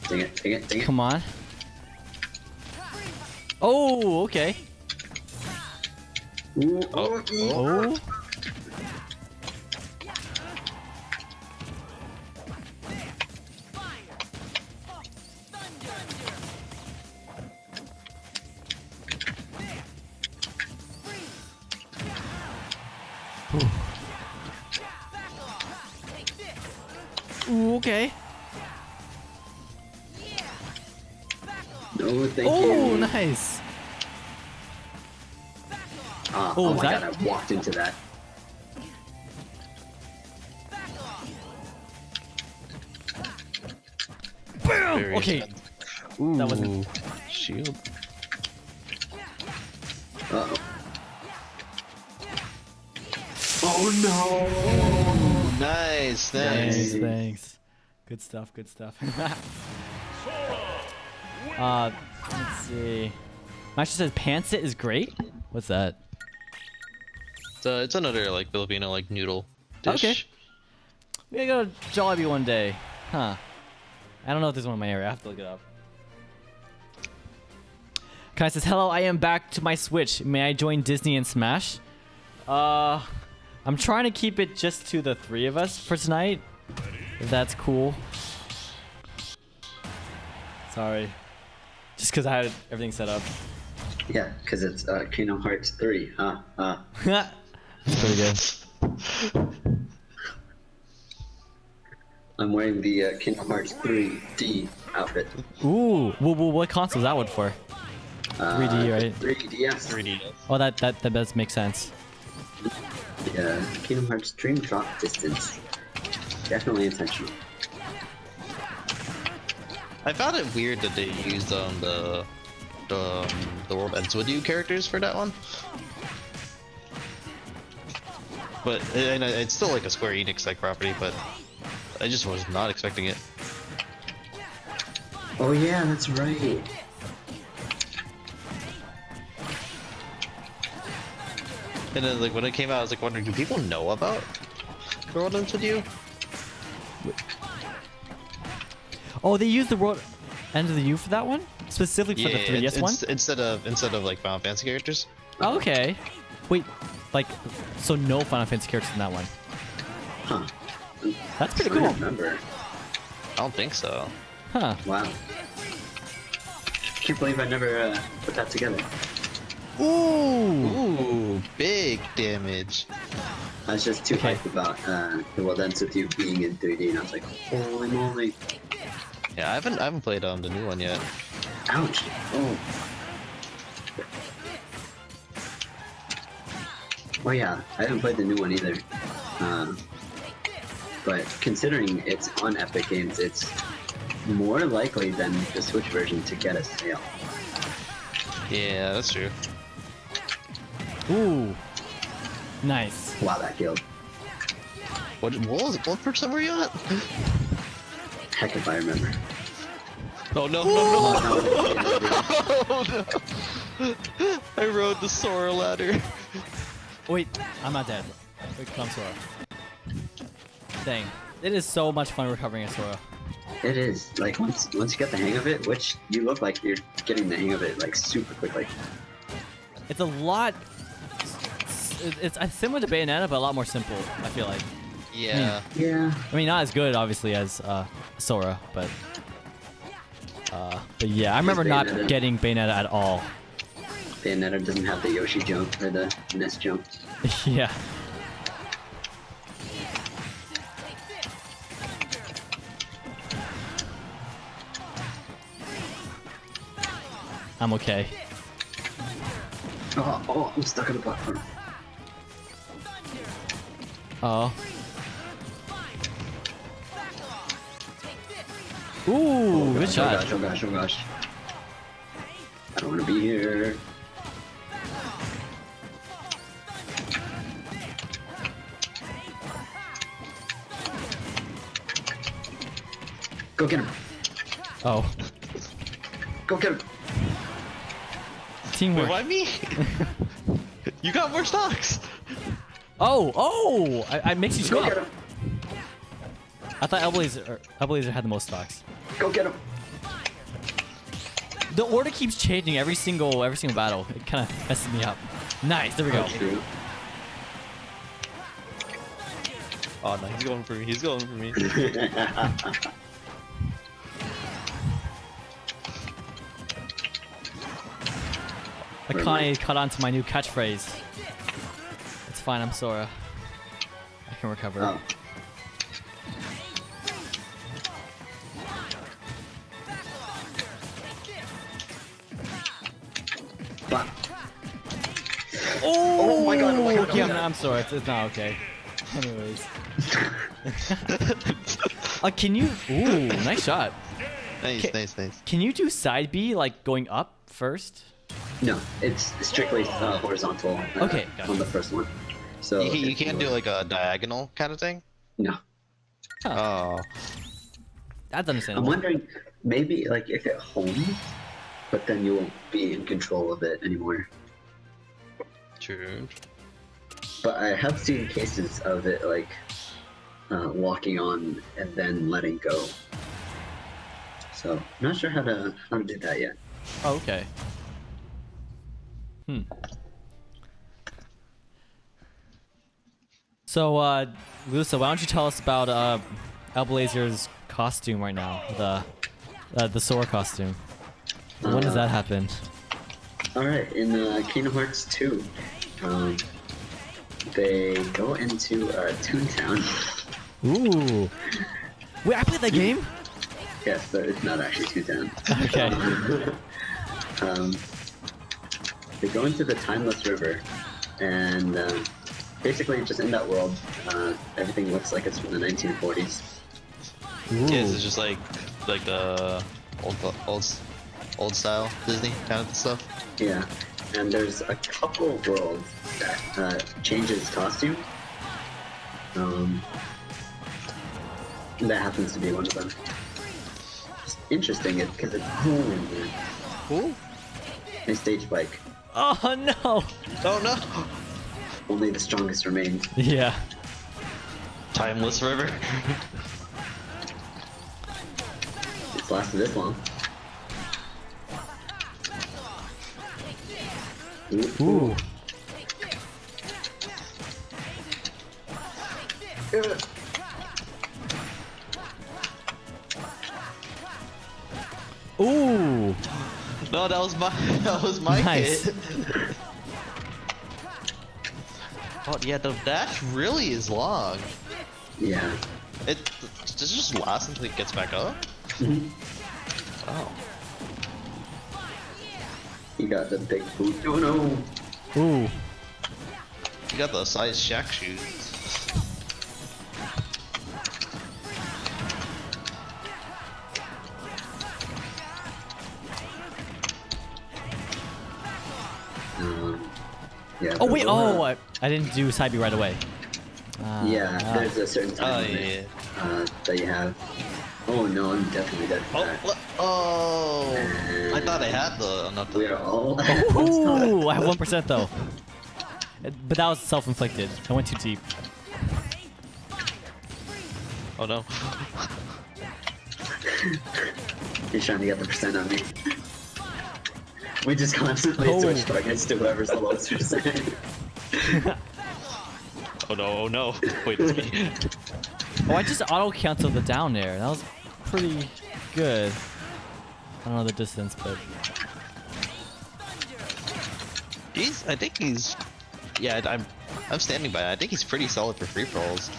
Dang it! Dang it! Dang it! Come on. Oh, okay. Ooh, oh, ee. Oh. Good stuff, good stuff. uh, let's see. Master says pancit is great. What's that? So it's another like Filipino like noodle dish. Okay. We gotta go to Jollibee one day. Huh. I don't know if there's one in my area. I have to look it up. Kai says, Hello, I am back to my Switch. May I join Disney and Smash? Uh, I'm trying to keep it just to the three of us for tonight. If that's cool. Sorry. Just because I had everything set up. no! Yeah, because it's uh, Kingdom Hearts 3. Huh? Huh? That's pretty good. I'm wearing the uh, Kingdom Hearts 3D outfit. Ooh, wh- wh- what console is that one for? Uh, 3D, right? 3DS. 3D. Oh, that that that does make sense. Yeah, Kingdom Hearts Dream Drop Distance. Definitely intentional. I found it weird that they used um the the um, the world ends with you characters for that one. But and it's still like a Square Enix like property, but I just was not expecting it. Oh yeah, that's right. And then like when it came out, I was like wondering, do people know about the world ends with you? Oh, they used the world end of the U for that one specifically for the 3DS it's- one. instead of instead of like Final Fantasy characters. Oh, okay. Wait, like, so no Final Fantasy characters in that one. Huh. That's pretty I cool. remember. I don't think so. Huh. Wow. Can't believe I never uh, put that together. Ooh. Ooh, big damage. I was just too Okay. hyped about uh, the World Ends With You being in 3D, and I was like, holy moly. Yeah, I haven't I haven't played um the new one yet. Ouch. Oh. Oh yeah, I haven't played the new one either. Um, but considering it's on Epic Games, it's more likely than the Switch version to get a sale. Yeah, that's true. Ooh. Nice. Wow, that killed. What what was what percent were you at? Heck if I remember. Oh no no Oh, no! oh no! I rode the Sora ladder. Oh, wait, I'm not dead. Wait, come Sora. Dang. It is so much fun recovering a Sora. It is like once once you get the hang of it, which you look like you're getting the hang of it like super quickly. It's a lot. It's, it's similar to Bayonetta, but a lot more simple. I feel like. Yeah. Yeah. I mean, not as good, obviously, as uh, Sora, but Uh, but yeah, I remember not getting Bayonetta at all. Bayonetta doesn't have the Yoshi jump or the Ness jump. yeah. I'm okay. Oh, oh, I'm stuck on the platform. Oh. Ooh, good Oh shot. gosh, oh gosh, oh gosh. I don't want to be here. Go get him. Oh, Go get him. teamwork. Wait, why me? you got more stocks. Oh, oh! I, I mixed you two Go up. I thought Elblazer, or Elblazer had the most stocks. Go get him. The order keeps changing every single every single battle. It kind of messes me up. Nice, there we go. Oh, true. Oh no, he's going for me. He's going for me. Akane caught on to my new catchphrase. It's fine, I'm Sora. I can recover. oh. But Oh, my God, oh my God, oh okay, I'm, I'm sorry. It's, it's not okay. Anyways. uh, can you? Ooh, nice shot. nice, Okay. nice, nice. Can you do side B like going up first? no, it's strictly uh, horizontal. Uh, Okay, gotcha. on the first one. So You, you can't do like a diagonal kind of thing. No, Oh, That's understandable. I'm wondering maybe like if at home, but then you won't be in control of it anymore. true. But I have seen cases of it like uh, walking on and then letting go. So I'm not sure how to how to do that yet. Oh, okay. Hmm. So, uh, Lusa, why don't you tell us about uh, Elblazer's costume right now? The uh, the Sora costume. when does Uh, that happen? All right, in uh, Kingdom Hearts 2, um, they go into uh, Toontown. Ooh. Wait, I played that game. yes, but it's not actually Toontown. Okay. um, they go into the Timeless River, and uh, basically, just in that world, uh, everything looks like it's from the 1940s. Yeah, this is just like like the old old old style Disney kind of stuff. Yeah, and there's a couple worlds that uh, changes costume. Um, that happens to be one of them. It's interesting because it's cool and Cool. they stage bike. Oh no. Oh no. Only the strongest remain. Yeah. Timeless River. It's lasted this long. Ooh. Ooh. Ooh. no, that was my that was my Nice. kid. oh yeah, the dash really is long. Yeah. It does it just last until it gets back up. Mhm. Oh. You got the big boot. Oh no! Ooh. You got the size shack shoes. Um, yeah. Oh wait. Oh, I, I didn't do side B right away. Ah, Yeah, ah. there's a certain time Oh yeah. uh, that you have. Oh no, I'm definitely dead for Oh, that. oh! I thought I had the not We are all. Ooh, I have one percent though. Uh, But that was self-inflicted. I went too deep. Oh no. He's trying to get the percent on me. We just constantly Oh. switch targets to whoever's the lowest percent. Oh no. Oh no. Wait, it's me. Oh, I just auto canceled the down air. That was pretty good. I don't know the distance, but He's. I think he's. Yeah, I'm. I'm standing by. it. I think he's pretty solid for free for alls.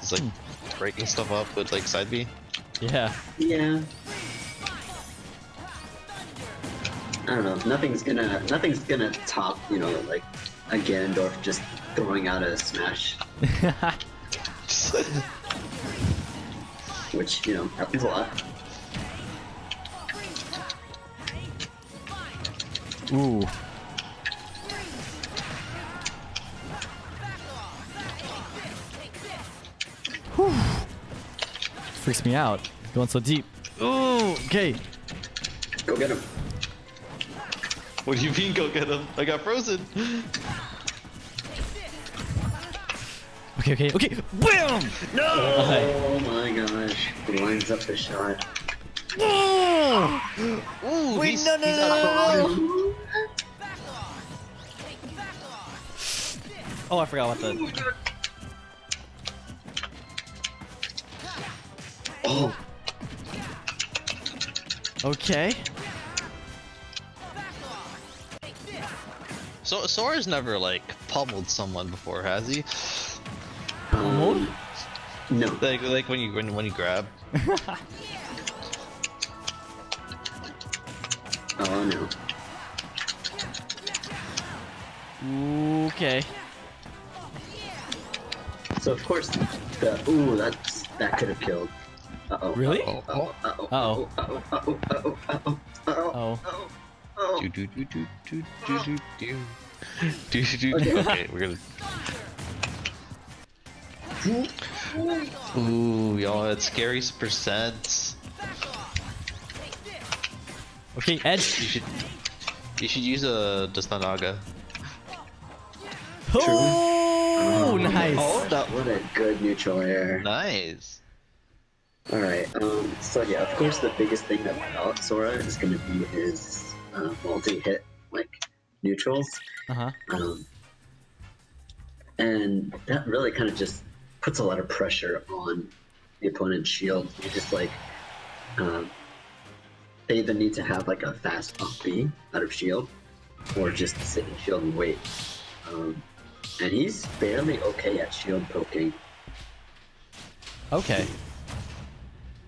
He's like hmm. breaking stuff up with like side B. yeah. Yeah. I don't know. Nothing's gonna nothing's gonna top, you know, like a Ganondorf just throwing out a smash, which, you know, happens a lot. Ooh. Whew. Freaks me out. Going so deep. Ooh, okay. Go get him. what do you mean? Go get him! I got frozen. Okay, okay, okay. Bam! No! Oh my gosh. He lines up the shot. Ooh, Wait, he's, no, no, he's no, out no, of- no, Oh, I forgot about the. Oh, Okay. So Sora's never like pummeled someone before, has he? Um, no. Like like when you when when you grab. Oh no. Okay. So of course the ooh that's that could have killed. Uh oh. Really? Uh oh. Uh oh. Uh-oh. Uh oh. Uh oh. Uh oh. Uh oh. Uh Oh. oh. Oh. Do do do do do do do do. Do do do. Okay, we're gonna. Ooh, y'all, it's scary percents. Okay, You Edge. should. You should use a Dustanaga. Oh, nice. Oh, that what a good neutral air. Nice. All right. Um. So yeah, of course, the biggest thing about Sora is going to be his uh, multi-hit like neutrals. Uh huh. Um. And that really kind of just puts a lot of pressure on the opponent's shield. You just like, um, they either need to have like a fast up B out of shield, or just sit in shield and wait. Um, and he's fairly okay at shield poking. Okay.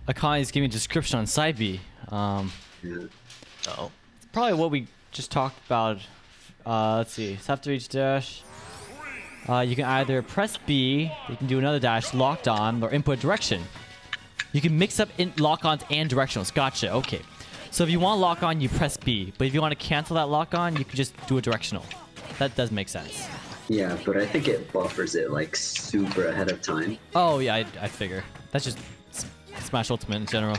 Akai is giving a description on side B. Um, Yeah. Oh. probably what we just talked about. Uh, let's see. It's after each dash. Uh, you can either press B, you can do another dash, locked on, or input direction. You can mix up in lock-ons and directionals. Gotcha. Okay. So if you want lock on, you press B. But if you want to cancel that lock on, you can just do a directional. That does make sense. Yeah, but I think it buffers it like super ahead of time. Oh yeah, I, I figure. That's just Smash Ultimate in general.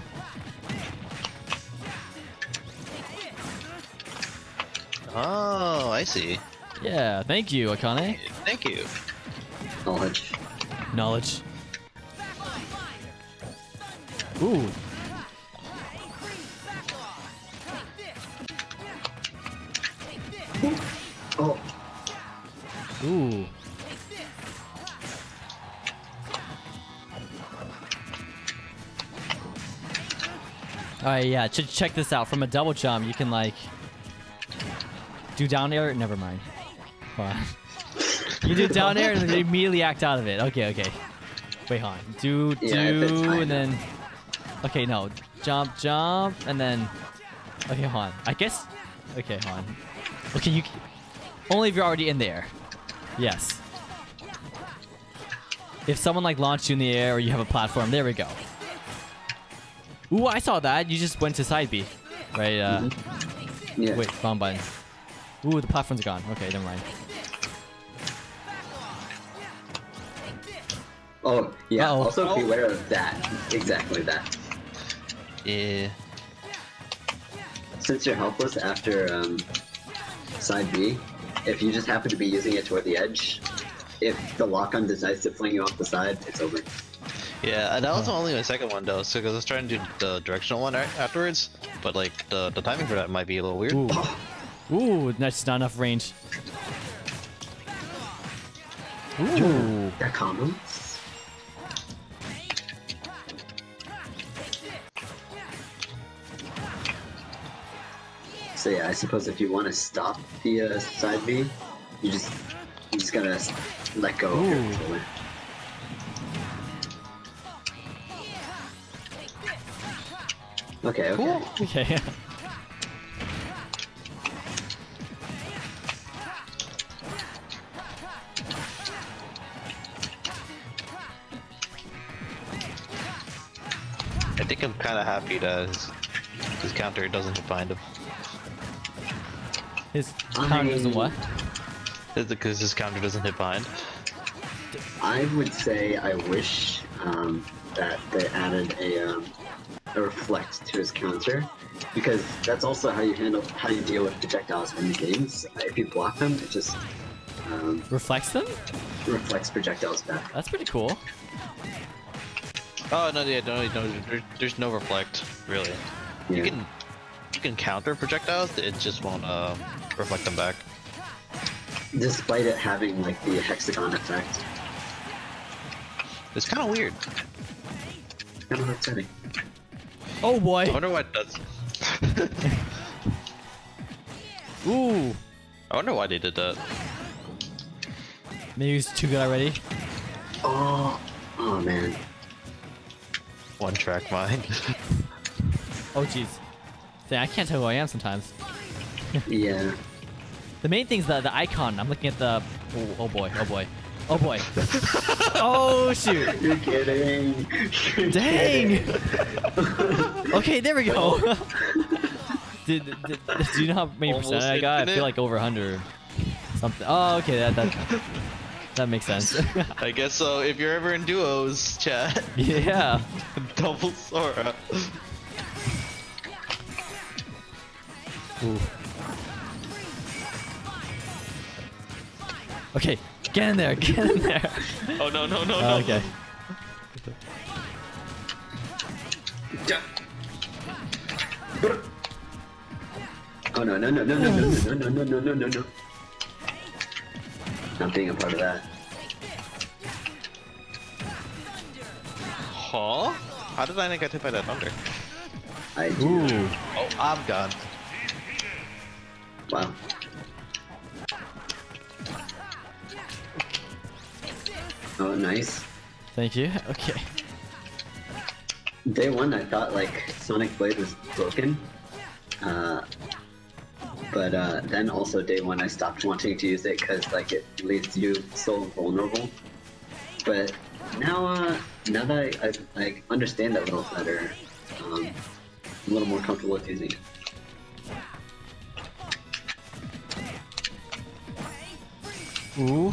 Oh, I see. Yeah, thank you, Akane. Thank you. Knowledge. Knowledge. Ooh. Oh, Ooh. Alright, yeah, ch check this out. From a double jump, you can like do down air. Never mind. Hold on. You do down air and then immediately act out of it. Okay, okay. Wait, hold on. Do Yeah, do high and then. Okay, no. Jump, jump, and then. Okay, hold on. I guess. Okay, hold on. Okay, you. Only if you're already in there. Yes. If someone like launched you in the air or you have a platform, there we go. Ooh, I saw that. You just went to side B. Right, uh, yeah. wait, wrong button. Ooh, the platforms are gone. Okay, never mind. Oh, yeah. Uh-oh. Also, beware of that. Exactly that. Yeah. Since you're helpless after um, side B, if you just happen to be using it toward the edge, if the lock-on decides to fling you off the side, it's over. Yeah, and that was only my second one though, so because I was trying to do the directional one afterwards, but like the the timing for that might be a little weird. Ooh. Ooh, that's not enough range. Ooh. That combo. So yeah, I suppose if you want to stop the uh, side B, you just you just gotta let go of your controller. Okay, okay. Okay. I think I'm kind of happy that his, his counter doesn't find him. His counter doesn't what? Because his counter doesn't hit behind. I would say I wish um, that they added a, um, a reflect to his counter, because that's also how you handle how you deal with projectiles in the games. If you block them, it just um, Reflects them? reflects projectiles back. That's pretty cool. Oh no, yeah, no, no, there, there's no reflect really. Yeah. You can you can counter projectiles, it just won't uh, reflect them back. Despite it having like the hexagon effect, It's kind of weird. kind of upsetting. Oh boy. I wonder what does. Ooh. I wonder why they did that. Maybe he's too good already. Oh, oh man. One track mind. Oh jeez. Dang, I can't tell who I am sometimes. Yeah. The main thing's the the icon. I'm looking at the. Oh, oh boy. Oh boy. Oh boy. oh shoot. You're kidding. You're Dang. kidding. Okay, there we go. did, did, did- do you know how many percent I got? I feel like over 100 something. Oh, okay, that that that makes sense. I guess so. If you're ever in duos, chat, yeah. double Sora. Ooh. Okay, get in there, get in there. Oh no no no no. okay. Oh no no no no no no no no no no no no no. Not being a part of that. Huh? How did I not get hit by that thunder? I do. Ooh. Oh, I'm gone. Wow. Oh, nice. Thank you. Okay. Day one, I thought like Sonic Blade was broken. Uh, but uh, then also day one, I stopped wanting to use it because like it leaves you so vulnerable. But now, uh, now that I, I, I understand that a little better, um, I'm a little more comfortable with using it. Ooh.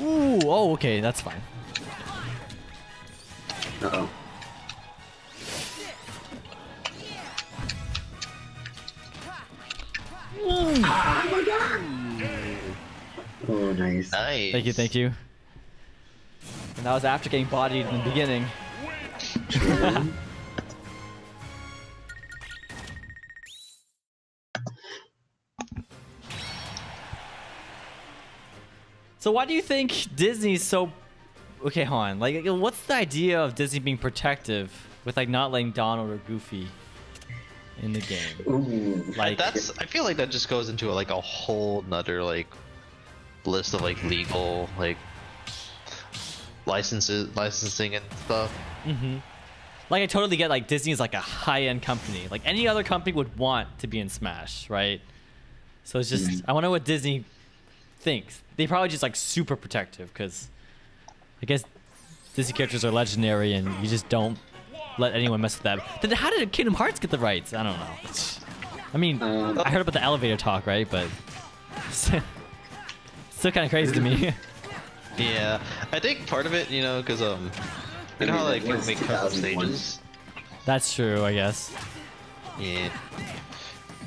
Ooh. Oh, okay, that's fine. Uh oh. Oh, nice. Nice. Thank you, thank you. And that was after getting bodied in the beginning. So why do you think Disney's so okay? Hold on. Like, what's the idea of Disney being protective with like not letting Donald or Goofy in the game? Ooh. Like, That's. I feel like that just goes into like a whole nother like list of like legal like licenses, licensing and stuff. hmm Like I totally get like Disney is like a high-end company. Like any other company would want to be in Smash, right? So it's just Mhm. I wonder what Disney thinks. They probably just like super protective because I guess Disney characters are legendary and you just don't let anyone mess with them. Then how did Kingdom Hearts get the rights? I don't know. I mean, Um, I heard about the elevator talk, right? But still kind of crazy to me. Yeah, I think part of it, you know, because um, you know how like make custom stages. That's true, I guess. Yeah.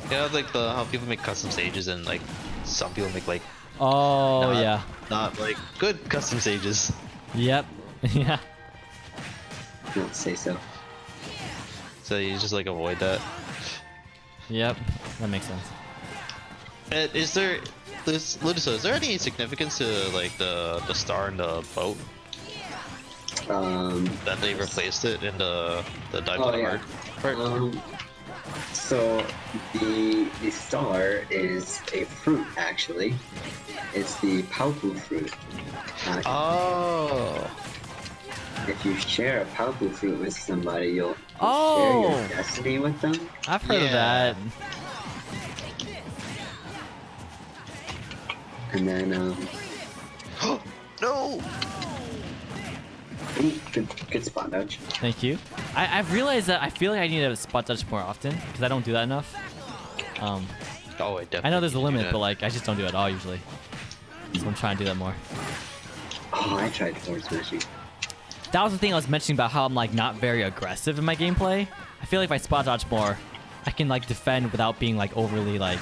You know, like the how people make custom stages and like some people make like Oh not, yeah. not like good custom stages. Yep. yeah. Don't say so. So you just like avoid that. Yep. That makes sense. And is there, Ludus, Ludus, is there any significance to like the the star in the boat Um, that they replaced it in the the Dive Oh, yeah. Heart part? um, So the the star is a fruit actually. It's the Paopu fruit. Uh, Oh. if you share a Paopu fruit with somebody, you'll, you'll share Oh. your destiny with them. I've heard of that. And then um, no. Ooh, good good spot dodge. Thank you. I, I've realized that I feel like I need to spot dodge more often because I don't do that enough. Um, Oh, I definitely. I know there's a need to do limit, but like I just don't do it at all usually. So I'm trying to do that more. Oh, I tried forward smashing. That was the thing I was mentioning about how I'm like not very aggressive in my gameplay. I feel like if I spot dodge more, I can like defend without being like overly like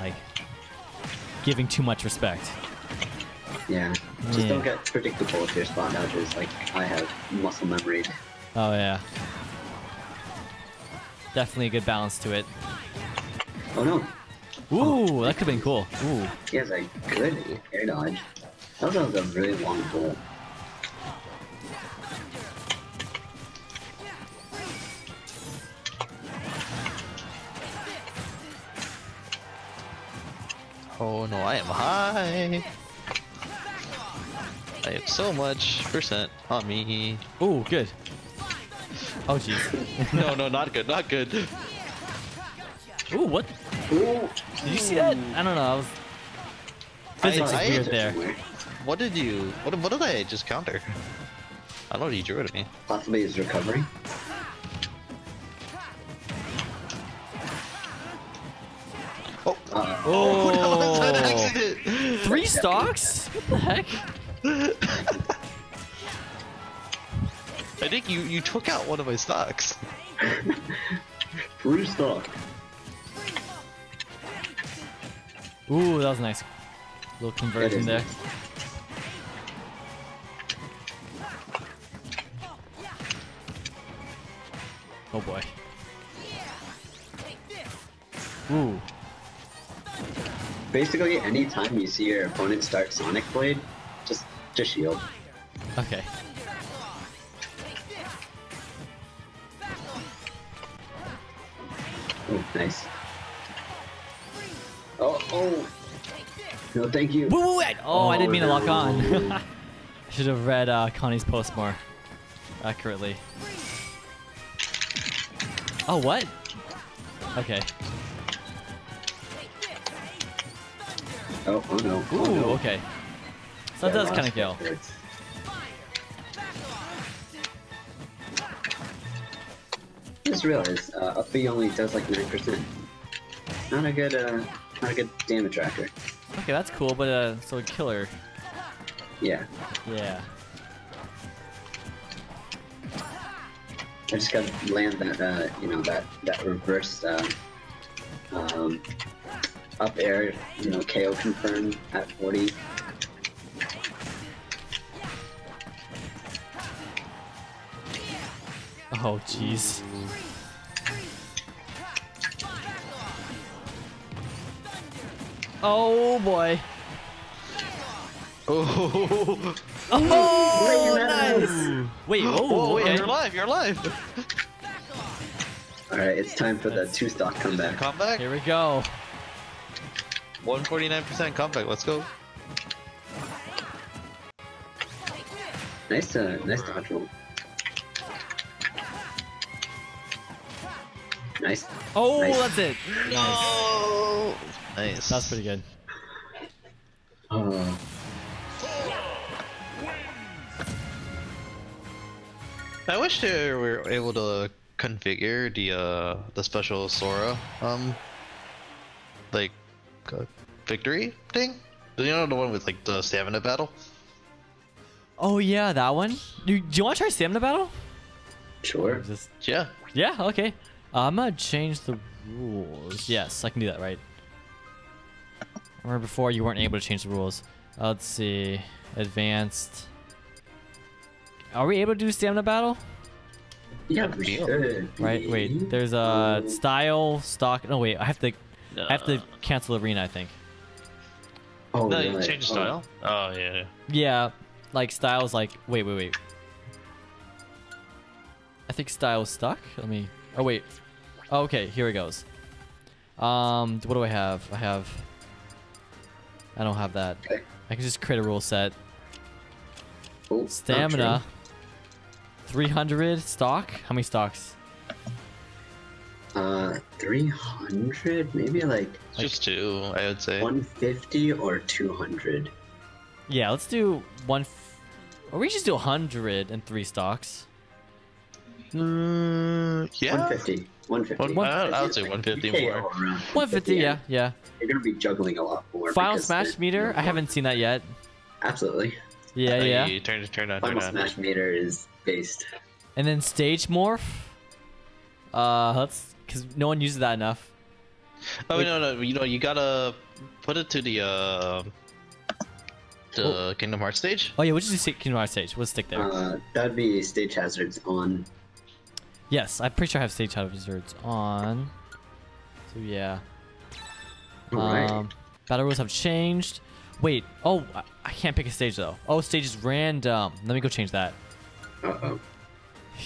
like giving too much respect. Yeah. Just Yeah. don't get predictable with your spot dodges. Like I have muscle memory. Oh yeah. Definitely a good balance to it. Oh no, Ooh, oh. that could have been cool. Ooh. he has a good air dodge. That was a really long pull. Oh no, I am high. I have so much percent on me. Ooh, good. Oh jeez. no, no, not good, not good. Ooh, what? Ooh, Did you see that? I don't know. I was. Physics I- is weird Just there. What did you? What, what did I just counter? I don't know what you drew at me. Possibly his recovery. Oh, Uh, Oh, that was an accident. three stocks? What the heck? I think you you took out one of my stocks. Free stock. Ooh, that was nice. Little conversion there. nice. Oh boy. Ooh. Basically, anytime you see your opponent start Sonic Blade, just shield. Okay. Oh, nice. Oh, oh. No, thank you. Woo, woo. Oh, I didn't mean to lock on. I should have read uh, Connie's post more accurately. Oh, what? Okay. Oh, oh no. Ooh, oh, no. okay. So that does kind of kill. hurts. Just realized, uh, up B only does like 9%. Not a good, uh, not a good damage tracker. Okay, that's cool, but uh, so a killer. Yeah. Yeah. I just gotta land that, uh, you know, that, that reverse, uh, um, up air, you know, KO confirm at 40. Oh, jeez. Oh boy. Oh, Oh, nice. nice. Wait, oh, oh, wait, okay. you're alive, you're alive. Alright, it's time for the two stock comeback. Comeback. Here we go. 149% comeback. Let's go. Nice, uh, nice dodge roll. Nice. Oh, Nice. that's it. Nice. No. Nice. That's pretty good. Oh, I wish they were able to configure the uh the special Sora um like uh, victory thing. You know the one with like the stamina battle. Oh yeah, that one. Do, do you want to try stamina battle? sure. Just Yeah. yeah, okay. I'm gonna change the rules. Yes, I can do that, right? Remember before you weren't able to change the rules. Uh, let's see, advanced. Are we able to do stamina battle? Yeah, we deal. should. Right. Wait. There's a uh, style stock. No, wait. I have to. I have to cancel arena. I think. Oh, No, you change the Oh. style. Oh yeah. Yeah, like styles. Like wait, wait, wait. I think style's stuck. Let me. Oh wait. Oh, okay, here it goes. Um, what do I have? I have. I don't have that. Okay. I can just create a rule set. Oh, Stamina. 300 stock. How many stocks? Uh, 300, maybe like Just two, I would say. 150 or 200. Yeah, let's do one. Or we just do 103 stocks. Mm, yeah. 150. 150. One- I- I would say 150 You more. 150. Yeah, yeah. You're gonna be juggling a lot more. Final smash meter. I haven't seen that yet. Absolutely. Yeah, yeah. Hey, Turn, turn on, turn Final on. smash meter is based. And then stage morph. Uh, let's because no one uses that enough. Oh Wait. no, no, you know you gotta put it to the uh, the Kingdom Hearts stage. Oh yeah, we'll just do Kingdom Hearts stage. We'll stick there. Uh, that'd be stage hazards on. Yes, I'm pretty sure I have stage hazards on. So yeah. Alright. Um, battle rules have changed. Wait. Oh, I, I can't pick a stage though. Oh, stage is random. Let me go change that. Uh oh.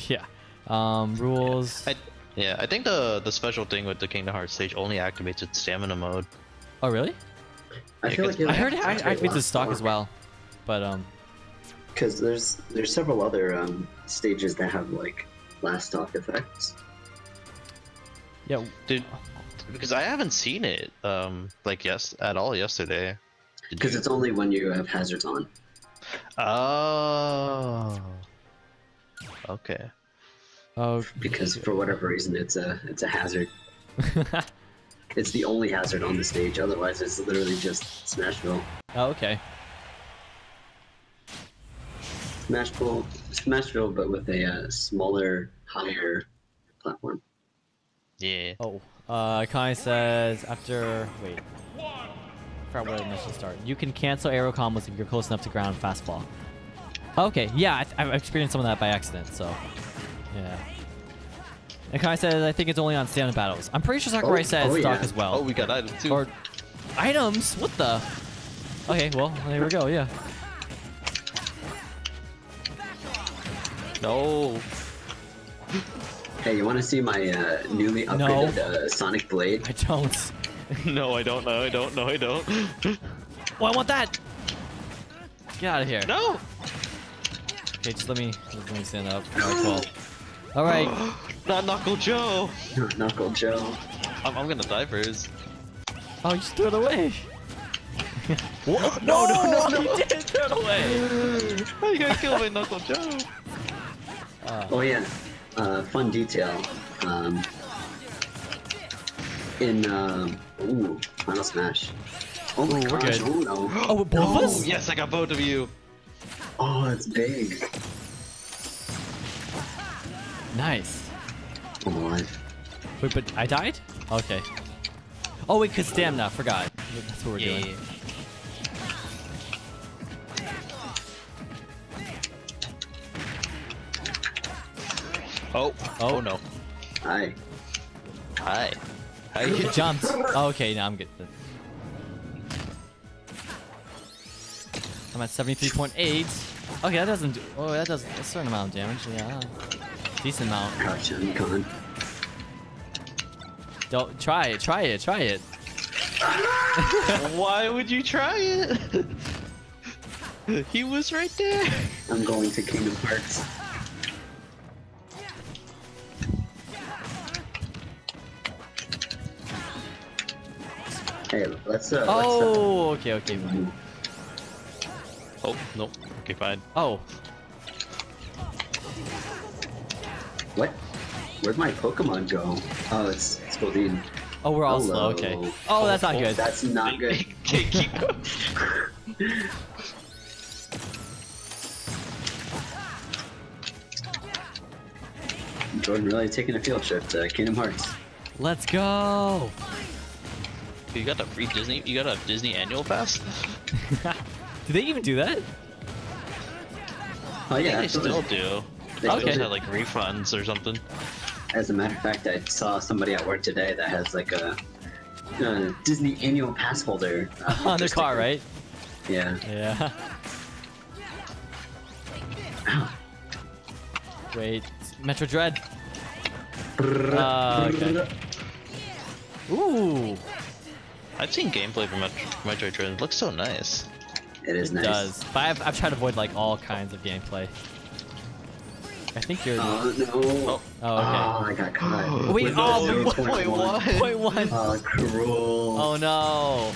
Yeah. Um, rules. I, yeah, I think the the special thing with the Kingdom Hearts stage only activates its stamina mode. Oh really? I Yeah, feel 'cause like I heard it act- activates the stock as well. But um, Because there's there's several other um, stages that have like last stock effects. yeah. Dude, because I haven't seen it um like yes at all yesterday. Because it's only when you have hazards on. Oh. Okay. Oh. Because for whatever reason, it's a it's a hazard. It's the only hazard on the stage. Otherwise, it's literally just Smashville. oh, okay. Smashville, Smashville, but with a uh, smaller, higher platform. Yeah. Oh. Uh, Kai says after wait. I forgot what I mentioned to start. You can cancel arrow combos if you're close enough to ground fastball. Okay, yeah, I, I've experienced some of that by accident, so yeah. And Kai says I think it's only on stamina battles. I'm pretty sure Sakurai Oh, said oh, stock yeah. as well. Oh, we got items too. or items. What the? Okay, well there we go. Yeah. No. Hey, you want to see my uh, newly No. upgraded uh, Sonic Blade? I don't. no, I don't know. I don't know. I don't. Oh, I want that. Get out of here. no. Okay, just let me let me stand up. All right, cool. All right. Not Knuckle Joe. Knuckle Joe. I'm, I'm gonna die first. Oh, you just threw it away. Whoa, no, no, no, no, you did throw it away. How you gonna kill my Knuckle Joe? Oh yeah, uh, fun detail. Um, in um, ooh, Final Smash. Oh my Ooh, we're gosh! good. Oh no! Oh, both of Oh, us? yes, I got both of you. Oh, it's big. Nice. I'm alive. Wait, but I died? Okay. Oh, wait, because stamina. Forgot. That's what we're Yeah. doing. Oh. Oh no. Hi. Hi. Hi. You jumped. Oh, okay, now I'm good. I'm at 73.8. Okay, that doesn't do. Oh, that does a certain amount of damage. Yeah. Decent amount. Crouch and con. Don't try it. Try it. Try it. Why would you try it? he was right there. I'm going to Kingdom Hearts. Let's uh. Oh, okay, okay. Let's, uh, Oh no. Okay, fine. Oh, what? Where'd my Pokemon go? Oh, it's it's Goldeen. oh, we're all Hello. slow. Okay. Oh, that's not Oh, good. That's not good. Okay, keep. Jordan really taking a field trip to Kingdom Hearts. Let's go. You got a free Disney. You got a Disney annual pass. Do they even do that? Oh I yeah, think they still do. They They still just do. had like refunds or something. As a matter of fact, I saw somebody at work today that has like a, a Disney annual pass holder uh, On their car, sticker. right? Yeah. Yeah. Ow. Wait. Metroid Dread. Uh, okay. Ooh, I've seen gameplay from Met- Metroid Dread. It looks so nice. It is it nice. does. But I've, I've tried to avoid like all kinds of gameplay. I think you're. Oh no. Oh. Oh, Oh, okay. I got caught. Wait, With oh, the wait, 0.1. wait, what? Point one. Oh, cruel. Oh no.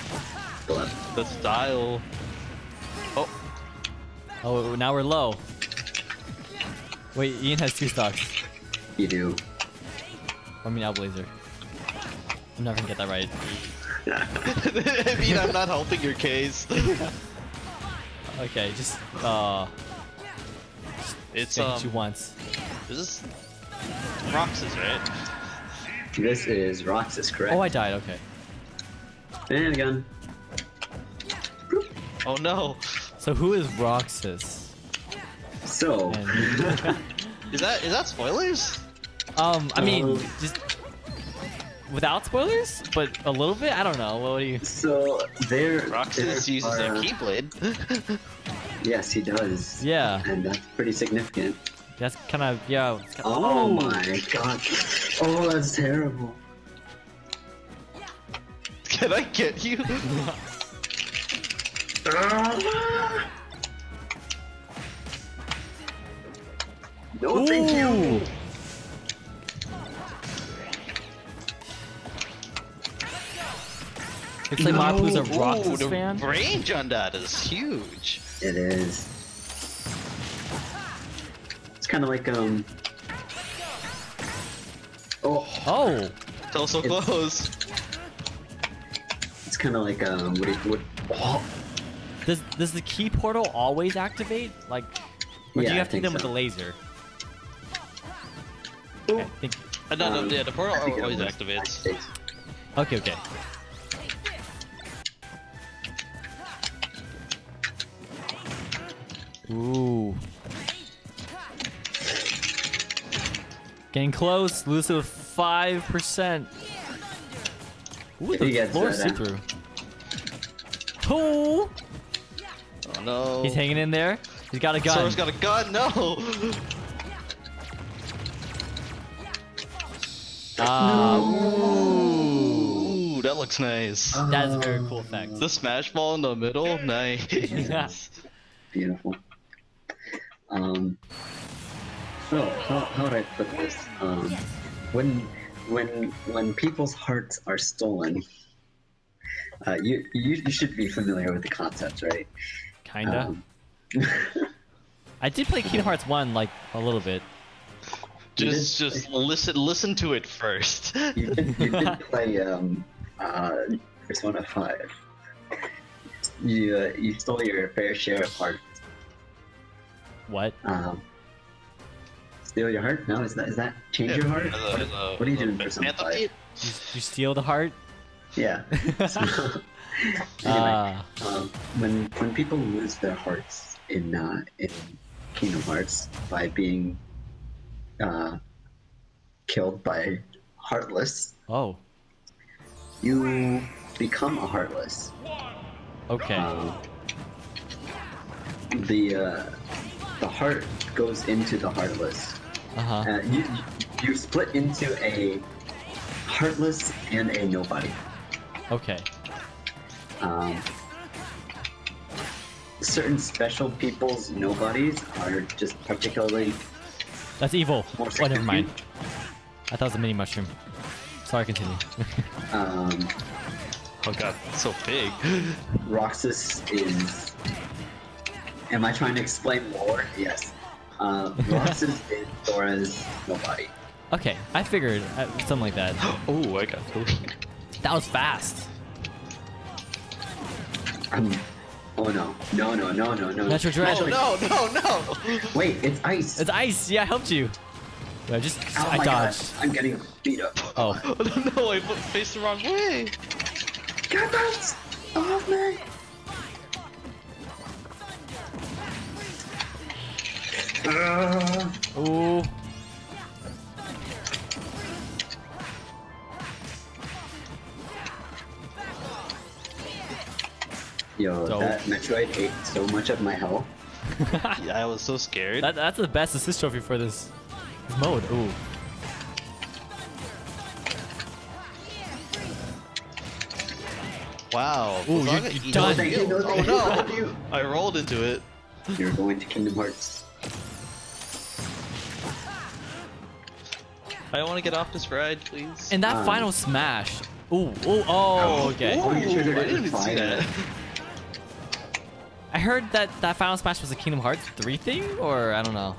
Blood. The style. Oh, Oh, now we're low. Wait, Ian has two stocks. You do. I mean, Outblazer. I'm never gonna get that right. I mean, I'm not helping your case. Okay, just uh, It's gonna you um, once. this is Roxas, right? This is Roxas, correct? Oh, I died. Okay. And again. Oh no, So who is Roxas? So. And- is that is that spoilers? Um, I mean, Um, just without spoilers, but a little bit. I don't know. What do you? so there. Roxas there uses are- a keyblade. Yes, he does. Yeah, And that's pretty significant. that's kind of yeah. kinda- Oh my god. Oh, that's terrible. Can I get you? No, thank you. Looks like Mapu's a Ooh, Roxas the fan. range on that is huge. It is. It's kind of like um. Oh, Oh, Still so It's- close. it's kind of like um. What? do you- what oh, does does the key portal always activate? Like, or do Yeah, you I have to hit think them with a laser? Ooh. I think. Uh, no, no, Um, yeah, the portal I always was activates. Okay, okay. Ooh. Getting close. Lose with five percent. Ooh, If he the floor see uh, through. Oh, Oh no. he's hanging in there. He's got a gun. Sora's got a gun. No. Ah, Ooh, that looks nice. that is a very cool effect. The smash ball in the middle, nice. Yes. Beautiful. Um. So how, how would I put this? Um, when when when people's hearts are stolen, uh, you, you you should be familiar with the concept, right? Kinda. Um, I did play Kingdom Hearts 1 like a little bit. just, just listen, listen to it first. you did you did play um uh Persona Five. You uh, you stole your fair share of hearts. What? Um, steal your heart? No, is that is that change your heart? The- What, the- what are you doing for some Phantom fight? Feet? You, you steal the heart? Yeah. So, anyway, Ah, um, when when people lose their hearts in uh, in Kingdom Hearts by being uh, killed by Heartless, oh, you become a Heartless. okay. Um, the uh, the heart goes into the Heartless. Uh-huh. Uh, you, you you split into a Heartless and a Nobody. Okay. Um, certain special people's nobodies are just particularly That's evil. more Oh, never mind. significant. I thought it was a mini mushroom. Sorry, continue. Um, Oh god, so big. Roxas is. Am I trying to explain more? Yes. Uh, Roxas is Sora's nobody. okay, I figured uh, something like that. oh, I got That was fast. Um, oh no. No, no, no, no, no. Metroid Dread. Oh no, no, no! Wait, it's ice. It's ice. Yeah, I helped you. I just oh I my dodged. God. I'm getting beat up. Oh, Oh no, I put- faced the wrong way. Get out of me! Ooh. Yo, Dope. that Metroid ate so much of my health. yeah, I was so scared. That, that's the best assist trophy for this, mode. Ooh. Wow. Ooh, you're, you're done. Oh, no, you, no, oh no! I rolled into it. You're going to Kingdom Hearts. I want to get off this ride, please. And that Um, final smash. Ooh, ooh, oh, okay. Oh, Ooh, I didn't even see that. I heard that that final smash was a Kingdom Hearts 3 thing, or I don't know.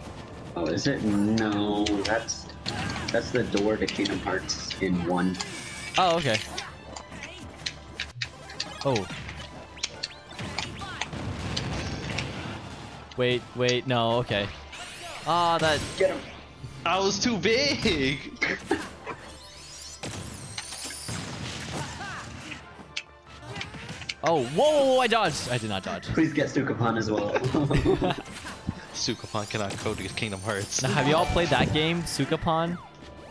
Oh, is it? No, that's that's the door to Kingdom Hearts in one. Oh, okay. Oh. Wait, wait, no, okay. Ah, that. Get him. I was too big. Oh, whoa, whoa, whoa, I dodged. I did not dodge. Please get Sukapan as well. Sukapan cannot code to Kingdom Hearts. Now, have you all played that game, Sukapon?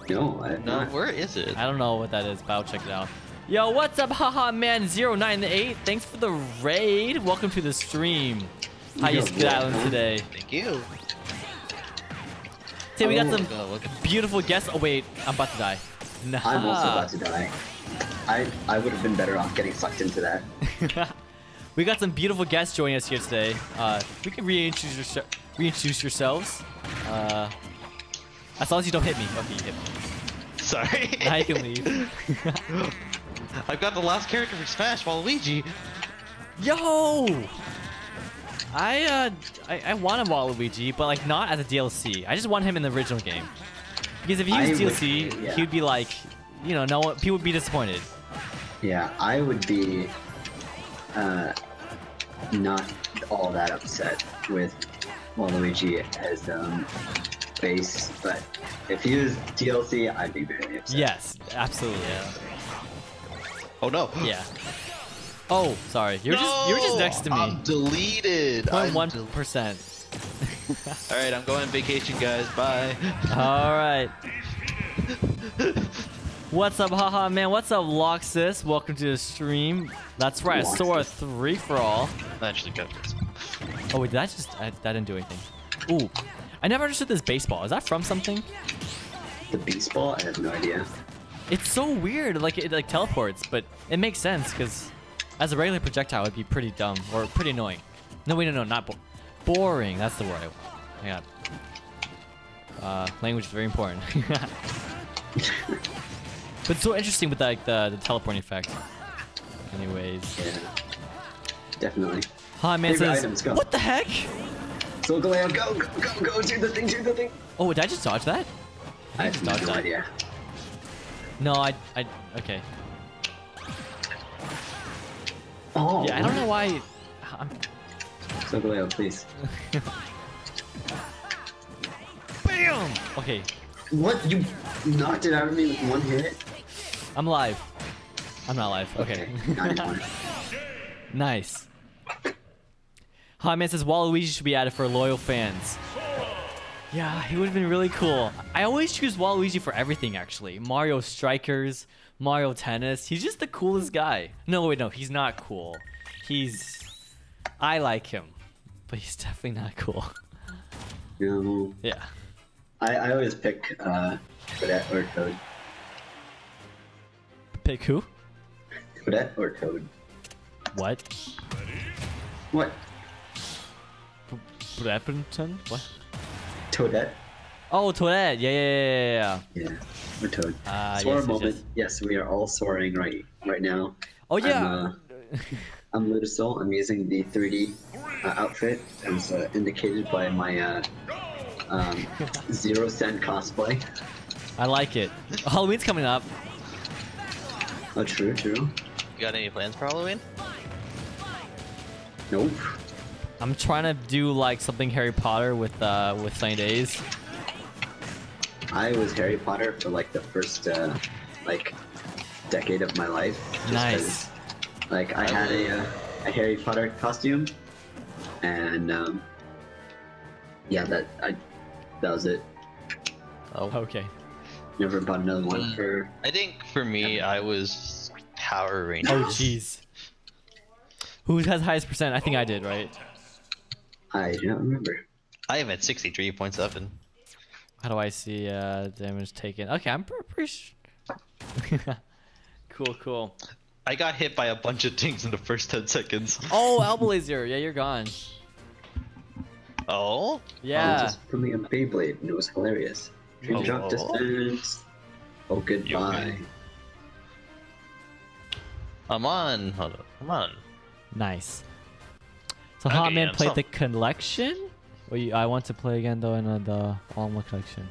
no, I have No, not. where is it? I don't know what that is, but I'll check it out. Yo, what's up, haha man 098? Thanks for the raid. Welcome to the stream. How you Yo, skedaddling today? Thank you. See, we got Oh. some Gonna look at beautiful guests. Oh wait, I'm about to die. Nah. I'm also about to die. I I would have been better off getting sucked into that. we got some beautiful guests joining us here today. Uh, we can reintroduce your, reintroduce yourselves. Uh, as long as you don't hit me. Okay, you hit me. Sorry. Now you can leave. I've got the last character for Smash, Waluigi. Yo! I uh, I, I want a Waluigi, but like not as a DLC. I just want him in the original game. Because if he I was would- DLC, yeah. he would be like, you know, no one, people would be disappointed. Yeah, I would be uh, not all that upset with Waluigi as um, base, but if he was DLC, I'd be very upset. Yes, absolutely. Oh no. Yeah. Oh, sorry. You're just you're just next to me. I'm deleted. Point I'm one del- percent. All right, I'm going on vacation, guys. Bye. All right. What's up, haha man? What's up, Loxus? Welcome to the stream. That's right, Loxus. Sora three for all. I actually got this. Oh wait, did that just I, that didn't do anything? Ooh, I never understood this baseball. Is that from something? The baseball? I have no idea. It's so weird. Like it like teleports, but it makes sense because as a regular projectile, it'd be pretty dumb or pretty annoying. No, wait, no, no, not bo- boring. That's the word. I, I got. Uh, language is very important. but it's so interesting with like the, the teleporting effect. Anyways, Yeah, definitely. hi man says, items, what the heck? So Galeo, go, go, go, go, do the thing, do the thing. Oh, did I just dodge that? I have dodge no that. idea. No, I, I, okay. Oh, Yeah, I don't know why. I'm, So Galeo, please. bam. Okay, What? You knocked it out of me with one hit? I'm live. I'm not live. Okay. not anymore. nice. Hi man says Waluigi should be added for loyal fans. Yeah, he would have been really cool. I always choose Waluigi for everything actually. Mario Strikers, Mario Tennis. He's just the coolest guy. No, wait, no, he's not cool. He's I like him, but he's definitely not cool. No. Yeah. I, I always pick uh, Toadette or Toad. Pick who? Toadette or Toad. What? What? Breppenton? What? Toadette? Oh, Toadette. Yeah, yeah, yeah, yeah, yeah. Yeah, or Toad. Ah, Soar yes, yes, moment. yes. Yes. we are all soaring right right now. Oh I'm, yeah. uh, I'm Ludisol. I'm using the 3D uh, outfit as uh, indicated by my uh, um, zero cent cosplay. I like it. Halloween's coming up. Oh, true, true. You got any plans for Halloween? Nope. I'm trying to do like something Harry Potter with uh with Sunny Days. I was Harry Potter for like the first uh, like decade of my life. just 'cause, Nice. Like I had a, uh, a Harry Potter costume, and um, yeah, that I that was it. Oh. Okay. Never bought another one Mm. for. I think for me, I was Power Rangers. Oh jeez. Who has highest percent? I think I did, right? I don't remember. I am at 63.7. How do I see uh damage taken? Okay, I'm pretty sh- Cool, cool. I got hit by a bunch of things in the first 10 seconds. Oh, elbow laser. Yeah, you're gone. Oh? Yeah. I Yeah. was just pulling a Beyblade and it was hilarious. Dream Oh. drop distance. Oh, goodbye. I'm on. Hold on. I'm on. Nice. So Okay, Hotman yeah, played so- the collection? You, I want to play again though in uh, the all-in-one collection.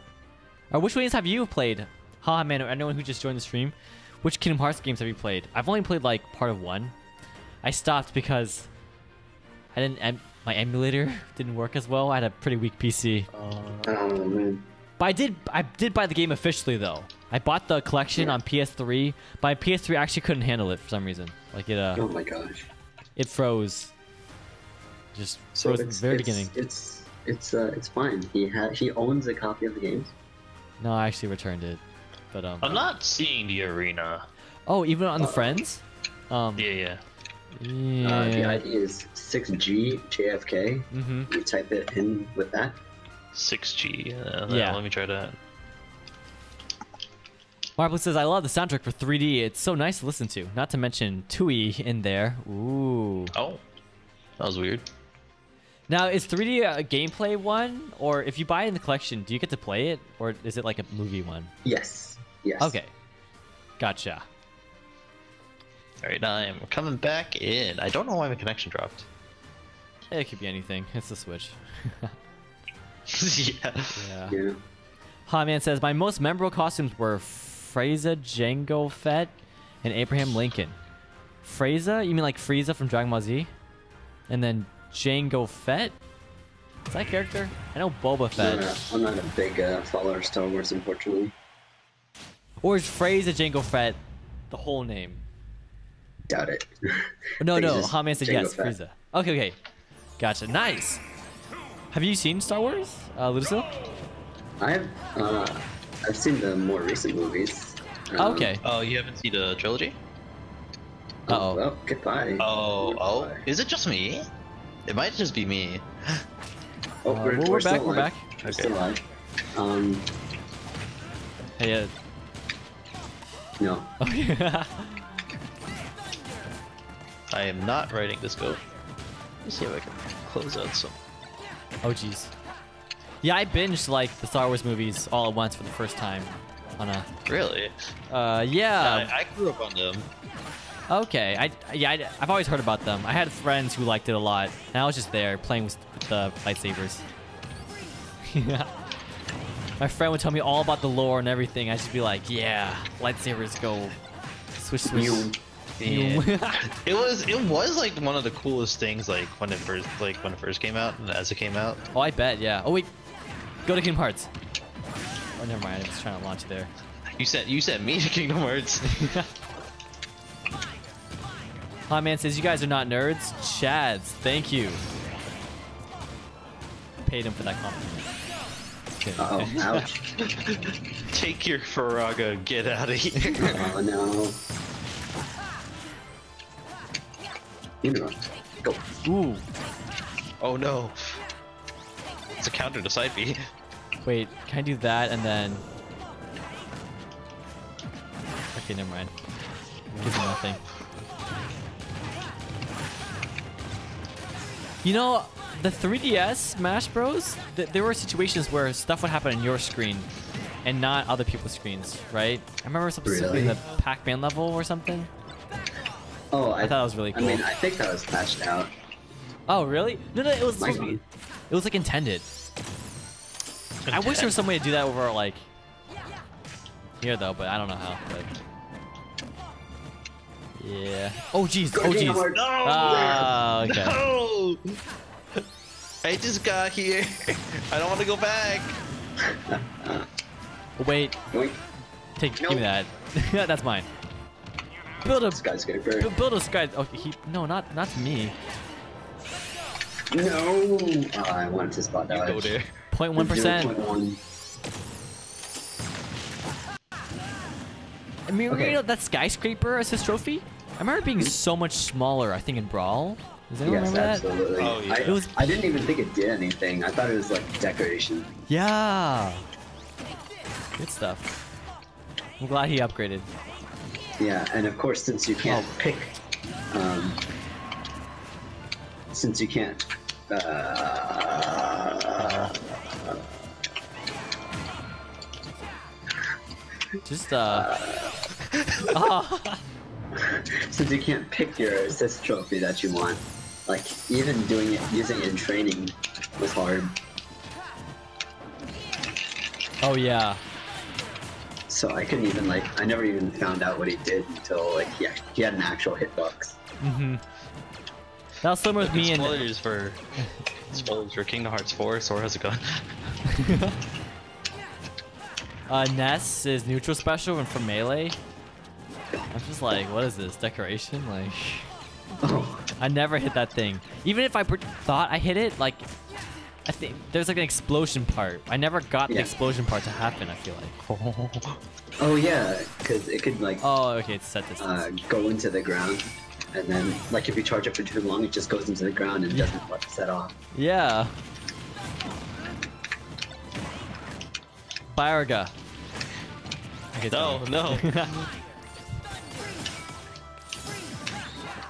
Or which ones have you played? Hotman or anyone who just joined the stream? Which Kingdom Hearts games have you played? I've only played like part of one. I stopped because I didn't. Em- my emulator didn't work as well. I had a pretty weak PC. Oh, man. But I did. I did buy the game officially though. I bought the collection on PS3. But my PS3 actually couldn't handle it for some reason. Like it. Uh, Oh my gosh. it froze. Just So froze at the very it's, beginning. It's it's uh it's fine. He ha- he owns a copy of the games. No, I actually returned it. But um. I'm not seeing the arena. Oh, even on the friends. Um. Yeah, yeah. Yeah. Uh, the ID is 6G JFK. mm-hmm. You type it in with that. 6G. Uh, Yeah. Let me try that. Marble says, "I love the soundtrack for 3D. It's so nice to listen to. Not to mention Tui in there. Ooh. Oh. That was weird. Now, is 3D a gameplay one, or if you buy it in the collection, do you get to play it, or is it like a movie one? Yes. Yes. Okay. Gotcha. Alright, I'm coming back in. I don't know why my connection dropped. It could be anything. It's the Switch. yeah. Yeah. Yeah. Hot Man says, My most memorable costumes were Frieza, Jango Fett, and Abraham Lincoln. Frieza? You mean like Frieza from Dragon Ball Z? And then Jango Fett? Is that character? I know Boba I'm Fett. not, a, I'm not a big uh, follower of Star Wars, unfortunately. Or is Frieza Jango Fett the whole name? Doubt it. No, no. it's just said Jango yes, Fett. Frieza. Okay, okay. Gotcha. Nice. Have you seen Star Wars, uh, Ludo? I've uh, I've seen the more recent movies. Um, okay. Oh, you haven't seen the trilogy? Oh, Uh-oh. well, goodbye. Oh, oh. Is it just me? It might just be me. Oh, Uh, well, we're still back, we're back. We're Okay. still alive. Um, Hey, uh, no. okay. I am not writing this code. Let's see if I can close out some. Oh jeez. Yeah, I binged like the Star Wars movies all at once for the first time on a. Really? Uh, yeah. I, I grew up on them. Okay. I yeah. I, I've always heard about them. I had friends who liked it a lot, and I was just there playing with the lightsabers. yeah. My friend would tell me all about the lore and everything. I'd just be like, yeah, lightsabers go. Switch, switch. You- Yeah. it was it was like one of the coolest things like when it first like when it first came out and as it came out. oh, I bet. Yeah. Oh wait. Go to Kingdom Hearts. Oh, never mind. I was trying to launch there. You sent you sent me to Kingdom Hearts. Hot Man says, you guys are not nerds. Chads, thank you. Paid him for that compliment. Kidding. Uh oh, ouch. Take your Firaga, and get out of here. oh no. You know, go. Ooh. oh no. It's a counter to side B. Wait, can I do that and then... Okay, never mind. Gives me nothing. You know, the 3DS Smash Bros, th there were situations where stuff would happen on your screen and not other people's screens, right? I remember specifically in the Pac-Man level or something. Oh, I, I thought it was really cool. I mean. I think that was patched out. Oh, really? No, no, it was Might supposed to be- be. it was like intended. I wish there was some way to do that over like here though, but I don't know how. But yeah. Oh jeez. Oh jeez. Hearts. Ah, okay. No! I just got here. I don't want to go back. Wait. Yoink. Take. Give Nope. me that. That's mine. Build a. Skyscraper. Build a sky. Oh, he. No, not not me. No! Oh, I wanted to spot dodge. Go there. 0.1 percent. 0.1. I mean, Okay. you know that skyscraper as his trophy. I remember it being so much smaller. I think in Brawl. Does anyone Yes, remember that? absolutely. Oh, yeah. I, It was- I didn't even think it did anything. I thought it was like decoration. Yeah. Good stuff. I'm glad he upgraded. Yeah, and of course, since you can't Oh. pick, um, since you can't, uh, Just uh. oh. Since you can't pick your assist trophy that you want, like even doing it, using it in training was hard. oh yeah. So I couldn't even like, I never even found out what he did until like he, he had an actual hitbox. Mm-hmm. That was similar with me and spoilers for spoilers for Kingdom Hearts 4. Sora has a gun. uh, Ness is neutral special and from melee. I'm just like, what is this decoration? Like, Oh, I never hit that thing. Even if I thought I hit it, like, I think there's like an explosion part. I never got the explosion part to happen. I feel like. oh yeah, because it could like oh, okay, it's set distance. uh, go into the ground, and then like if you charge it for too long, it just goes into the ground and doesn't like set off. Yeah. Bioga. Okay, No, no.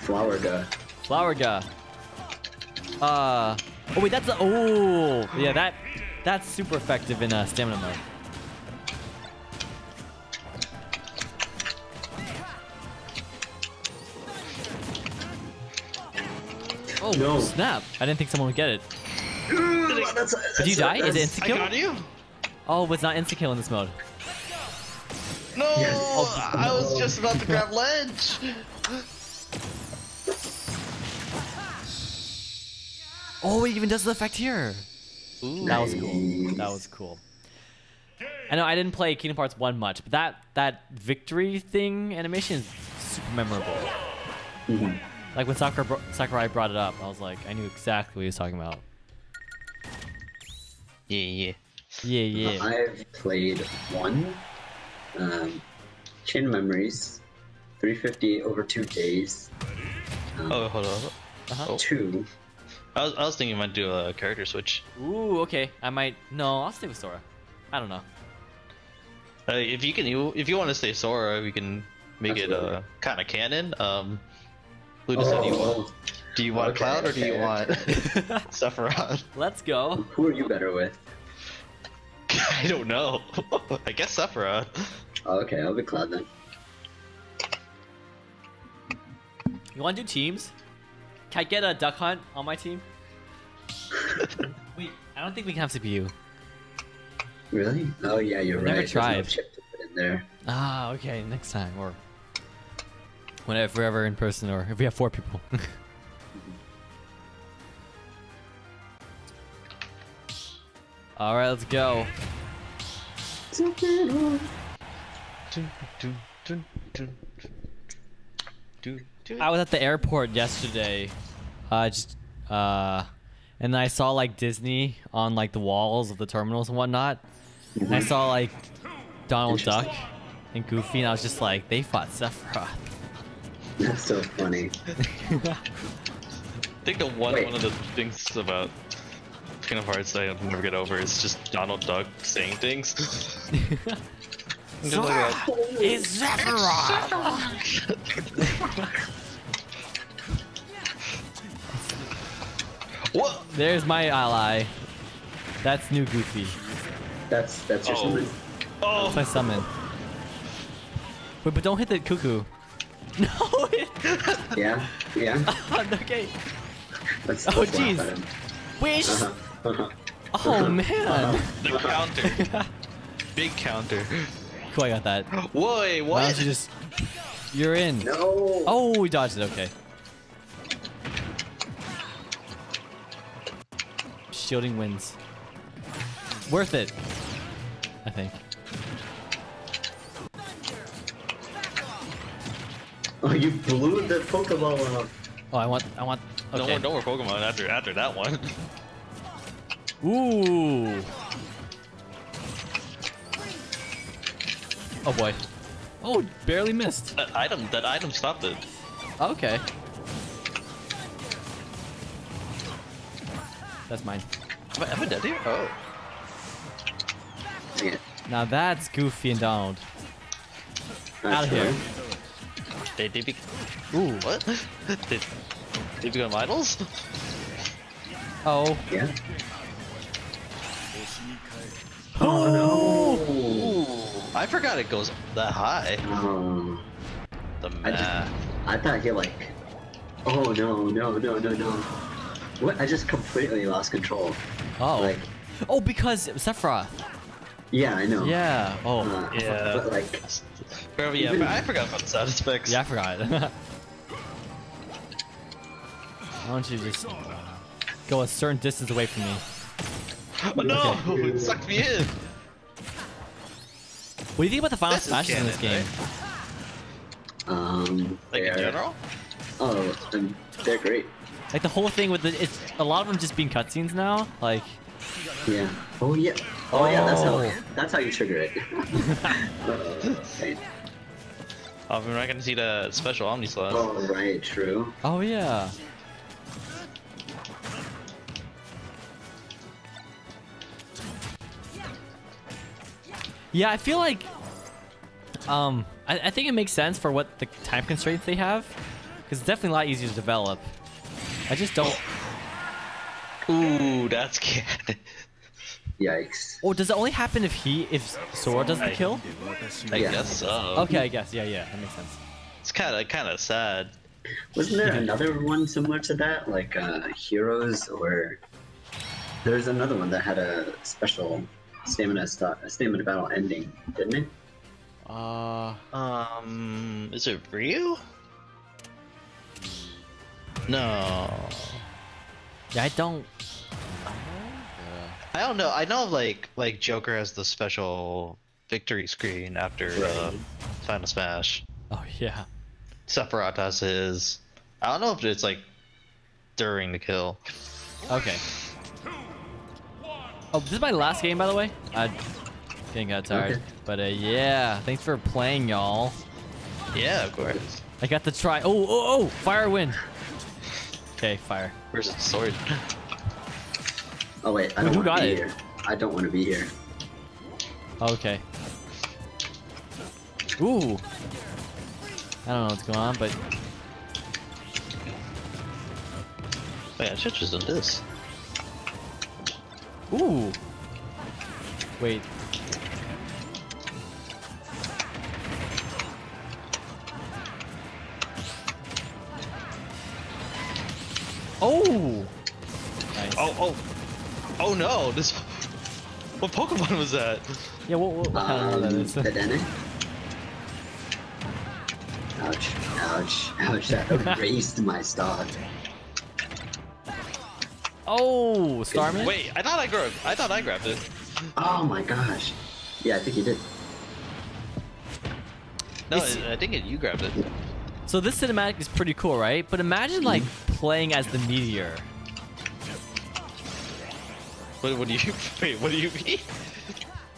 Flower guy. Flower guy. Uh. Oh wait, that's a. Oh, yeah. That that's super effective in uh, stamina mode. Oh No. snap! I didn't think someone would get it. That's, Did you die? Is it insta I kill? got you. Oh, it's not insta kill in this mode. No, Yes. I was just about to grab ledge. Oh, it even does the effect here. Ooh. That was cool. That was cool. I know I didn't play Kingdom Hearts 1 much, but that that victory thing animation is super memorable. Mhm. Like when Sakura bro- Sakurai brought it up, I was like, I knew exactly what he was talking about. Yeah, yeah. Yeah, yeah. I've played one, um, Chain of Memories, 350 over two days. Um, Oh, hold on. Uh-huh. Oh. Two. I was, I was thinking you might do a character switch. Ooh, okay. I might. No, I'll stay with Sora. I don't know. Uh, if you can, if you want to stay Sora, we can make it uh kind of canon. Um, Luda said, do you want, Oh, do you want Okay, Cloud or do you want Sephiroth? Let's go. who are you better with? I don't know. I guess Sephiroth. Oh, okay, I'll be Cloud then. You want to do teams? Can I get a Duck Hunt on my team? Wait, I don't think we can have CPU. Really? Oh yeah, you're I've right. never There's no tried. chip to put in there. Ah, okay, next time or whenever, if we're ever in person or if we have four people. All right, let's go. I was at the airport yesterday, uh, just uh, and then I saw like Disney on like the walls of the terminals and whatnot. And I saw like Donald Duck and Goofy, and I was just like, they fought Sephiroth. That's so funny. I think the one Wait. one of the things about Kingdom Hearts that I'll never get over is just Donald Duck saying things. Just like that. Is Sephiroth? What? There's my ally. That's new Goofy. That's that's your Oh. summon. That's my Oh, summon. Wait, but don't hit the cuckoo. No. Yeah, yeah. okay. Let's, Oh, let's laugh jeez. Wish. Uh-huh, uh-huh. Oh man. the counter. Big counter. Cool, I got that. Whoa, Why don't you just? You're in. No. Oh, we dodged it. Okay. Shielding wins. Worth it. I think. Oh, you blew the Pokeball up. Oh, I want. I want. No Okay. more, no more Pokemon after after that one. Ooh. Oh boy. Oh, barely missed. That item, that item stopped it. Okay. That's mine. Am I, am I dead here? Oh. Yeah. Now that's Goofy and Donald. That's Outta here. fine. They, they be- Ooh. what? they, they become idols? Oh. Yeah. Oh. no! I forgot it goes that high. Um, The I just. I thought he like, oh no, no, no, no, no. What? I just completely lost control. Oh. Like, Oh, because Sephiroth. yeah, I know. Yeah. Oh. Uh, Yeah. But like, Bro, yeah, even- but I forgot about the sound effects. Yeah, I forgot. Why don't you just go a certain distance away from me? Oh, no! Okay. It sucked me in! What do you think about the final This is smashes in this canon, game? um, Like in they're- general? Oh, they're great. Like the whole thing with the, it's a lot of them just being cutscenes now. Like, Yeah. Oh yeah. Oh, yeah. That's Oh. how. That's how you trigger it. Oh, we're not gonna see the special Omni Slash. Oh right. True. oh yeah. Yeah, I feel like, um, I, I think it makes sense for what the time constraints they have, because it's definitely a lot easier to develop. I just don't. Ooh, that's canon. Yikes. Or does it only happen if he, if Sora does the kill? I Yeah. guess so. Okay, I guess. Yeah, yeah, that makes sense. It's kind of kind of sad. Wasn't there another one similar to that, like uh, Heroes, or there's another one that had a special stamina st- stamina battle ending, didn't it? Uh, Um, is it Ryu? No. yeah, I don't. I don't know. I know like like Joker has the special victory screen after uh, Final Smash. Oh yeah. Sephiroth has his. I don't know if it's like during the kill. Okay. Oh, this is my last game, by the way. I getting got tired, Okay. but uh, yeah, thanks for playing, y'all. Yeah, of course. I got to try. Oh, oh, oh! Fire wind. Okay, fire. Where's the sword? Oh wait, I don't want to be it? here. I don't want to be here. Okay. Ooh. I don't know what's going on, but Wait, I should just done this. ooh. Wait. Oh. Nice. Oh, oh, oh no! This. What Pokemon was that? Yeah. What? What, what kind of Um, that is? Dedenne? Ouch! Ouch! Ouch! That erased my stock. Oh, Starman. Wait, I thought I grabbed. I thought I grabbed it. Oh my gosh! Yeah, I think you did. No, It's- I I think it, you grabbed it. So this cinematic is pretty cool, right? But imagine like playing as the meteor. What, what do you? Wait, what do you mean?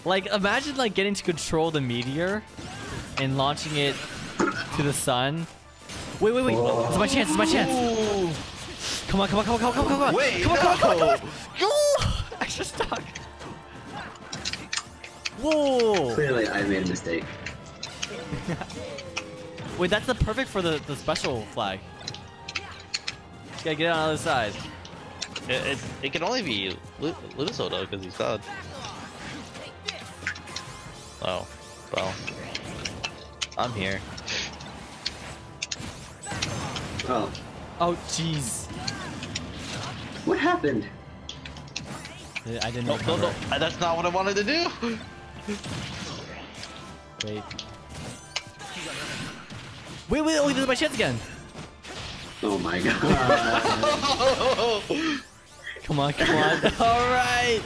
Like imagine like getting to control the meteor and launching it to the sun. Wait, wait, wait! Whoa. It's my chance! It's my chance! Come on! Come on! Come on! Come on! Come on! Come on! Wait, come on! Come on! Come on! no. Come on! Go! Extra stock. Whoa! Clearly, I made a mistake. Wait, that's the perfect for the the special flag. Just Gotta get it on the other side. It, it, it can only be Lu- though, because he's God. Oh, well. I'm here. Oh, Oh, jeez. what happened? I didn't No, know. no, no. That's not what I wanted to do. Wait. Wait, wait, oh, this is my chance again. Oh my god! Come on, come on. All right.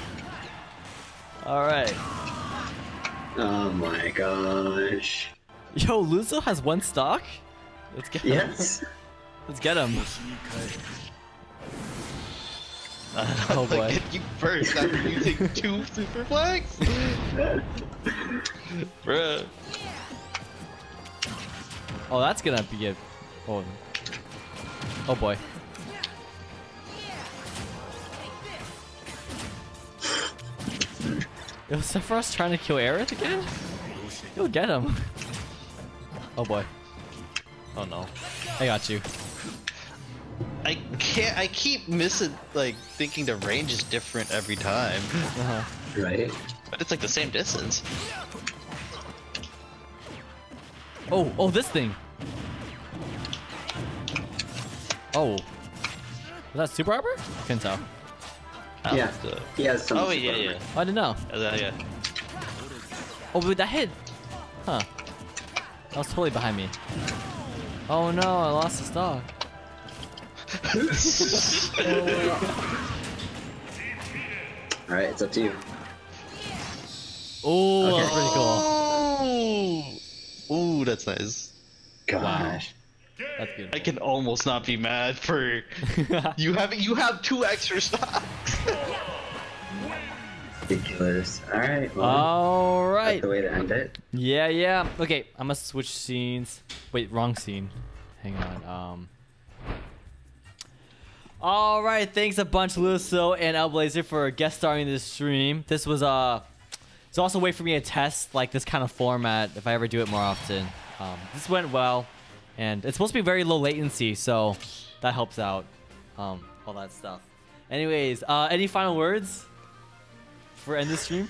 All right. oh my gosh! Yo, Luzo has one stock. Let's get him. Yes. Let's get him. oh Oh, boy. Get you first after using two super flags. Bruh. Oh, that's gonna be a. Oh. Oh boy. Yo, Sephiroth's trying to kill Aerith again? Yo, get him. Oh boy. Oh no. I got you. I can't. I keep missing, like, thinking the range is different every time. Uh-huh. Right? But it's like the same distance. Oh, oh, this thing. Oh. Was that super armor? Couldn't tell. Oh, Yeah. the- He has some. Oh yeah, super yeah. armor. Oh, I didn't know. Uh, yeah, yeah. Oh, but that hit. Huh. That was totally behind me. Oh no, I lost the stock. All right, it's up to you. Oh, Okay. that's pretty cool. Ooh, that's nice. Gosh. That's good. I can almost not be mad for you have you have two extra stocks. Ridiculous. All right. Well, All that's the way to end it. Yeah, yeah. Okay, I'm gonna switch scenes. Wait, wrong scene. Hang on. Um. All right, thanks a bunch, Luso and Elblazer for guest starring this stream. This was uh, it's also a way for me to test like this kind of format if I ever do it more often. Um, this went well, and it's supposed to be very low latency, so that helps out. Um, all that stuff. Anyways, uh, any final words for end this stream?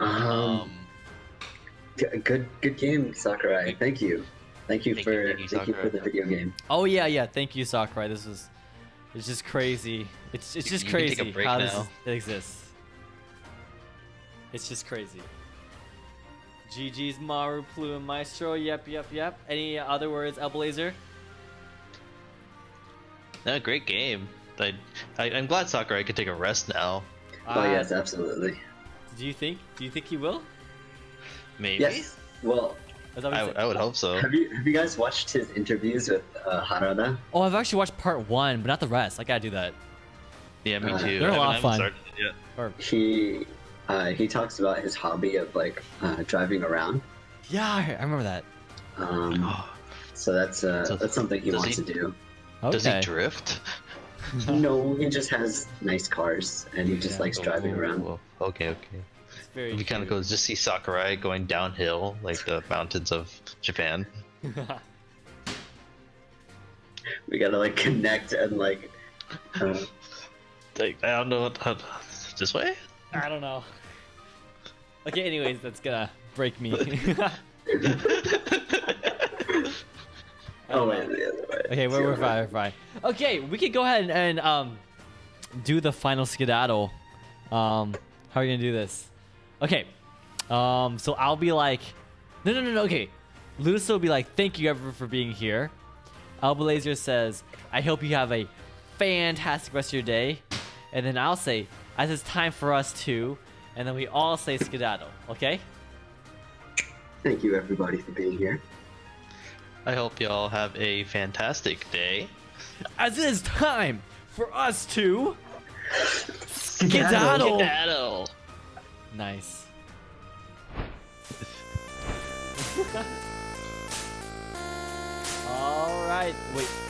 Um, Um, good, good game, Sakurai. Thank you. Thank you Thank for you, thank you, thank you for the video game. Oh yeah, yeah. Thank you, Sakurai. This was, it's just crazy. It's it's You- just you can crazy how this now. is, it exists. It's just crazy. GG's Maru, Plu, and Maestro. Yep, yep, yep. Any other words, Elblazer? no, great game. I, I I'm glad Sakurai could take a rest now. Oh Uh, yes, absolutely. Do you think? Do you think he will? Maybe. Yes. Well, Is that what I, would- I would hope so. have you have you guys watched his interviews with uh, Harada? Oh, I've actually watched part one, but not the rest. I gotta do that. Yeah, me Uh, too. they're a I lot of fun. yet. Or He uh, he talks about his hobby of like uh, driving around. yeah, I I remember that. Um, so that's uh, So- that's something he does wants he- to do. Okay. Does he drift? No, he just has nice cars and he just Yeah. likes driving Oh, around. well, Okay, okay. It's very. We kind of cute. goes just see Sakurai going downhill like the mountains of Japan. We gotta like connect and like. Uh, Like I don't know what how, this way. I don't know. Okay, anyways, that's gonna break me. oh wait, the other way. Okay, we're, we're fine, we're fine. Okay, we could go ahead and, and um do the final skedaddle. Um, how are you gonna do this? Okay, um, so I'll be like, no, no, no, no. Okay, Lusa will be like, thank you everyone for being here. Elblazer says, I hope you have a fantastic rest of your day, and then I'll say, as it's time for us to, and then we all say skedaddle. Okay? Thank you everybody for being here. I hope y'all have a fantastic day. As it is time for us to skedaddle. Skedaddle. Nice. All right. Wait.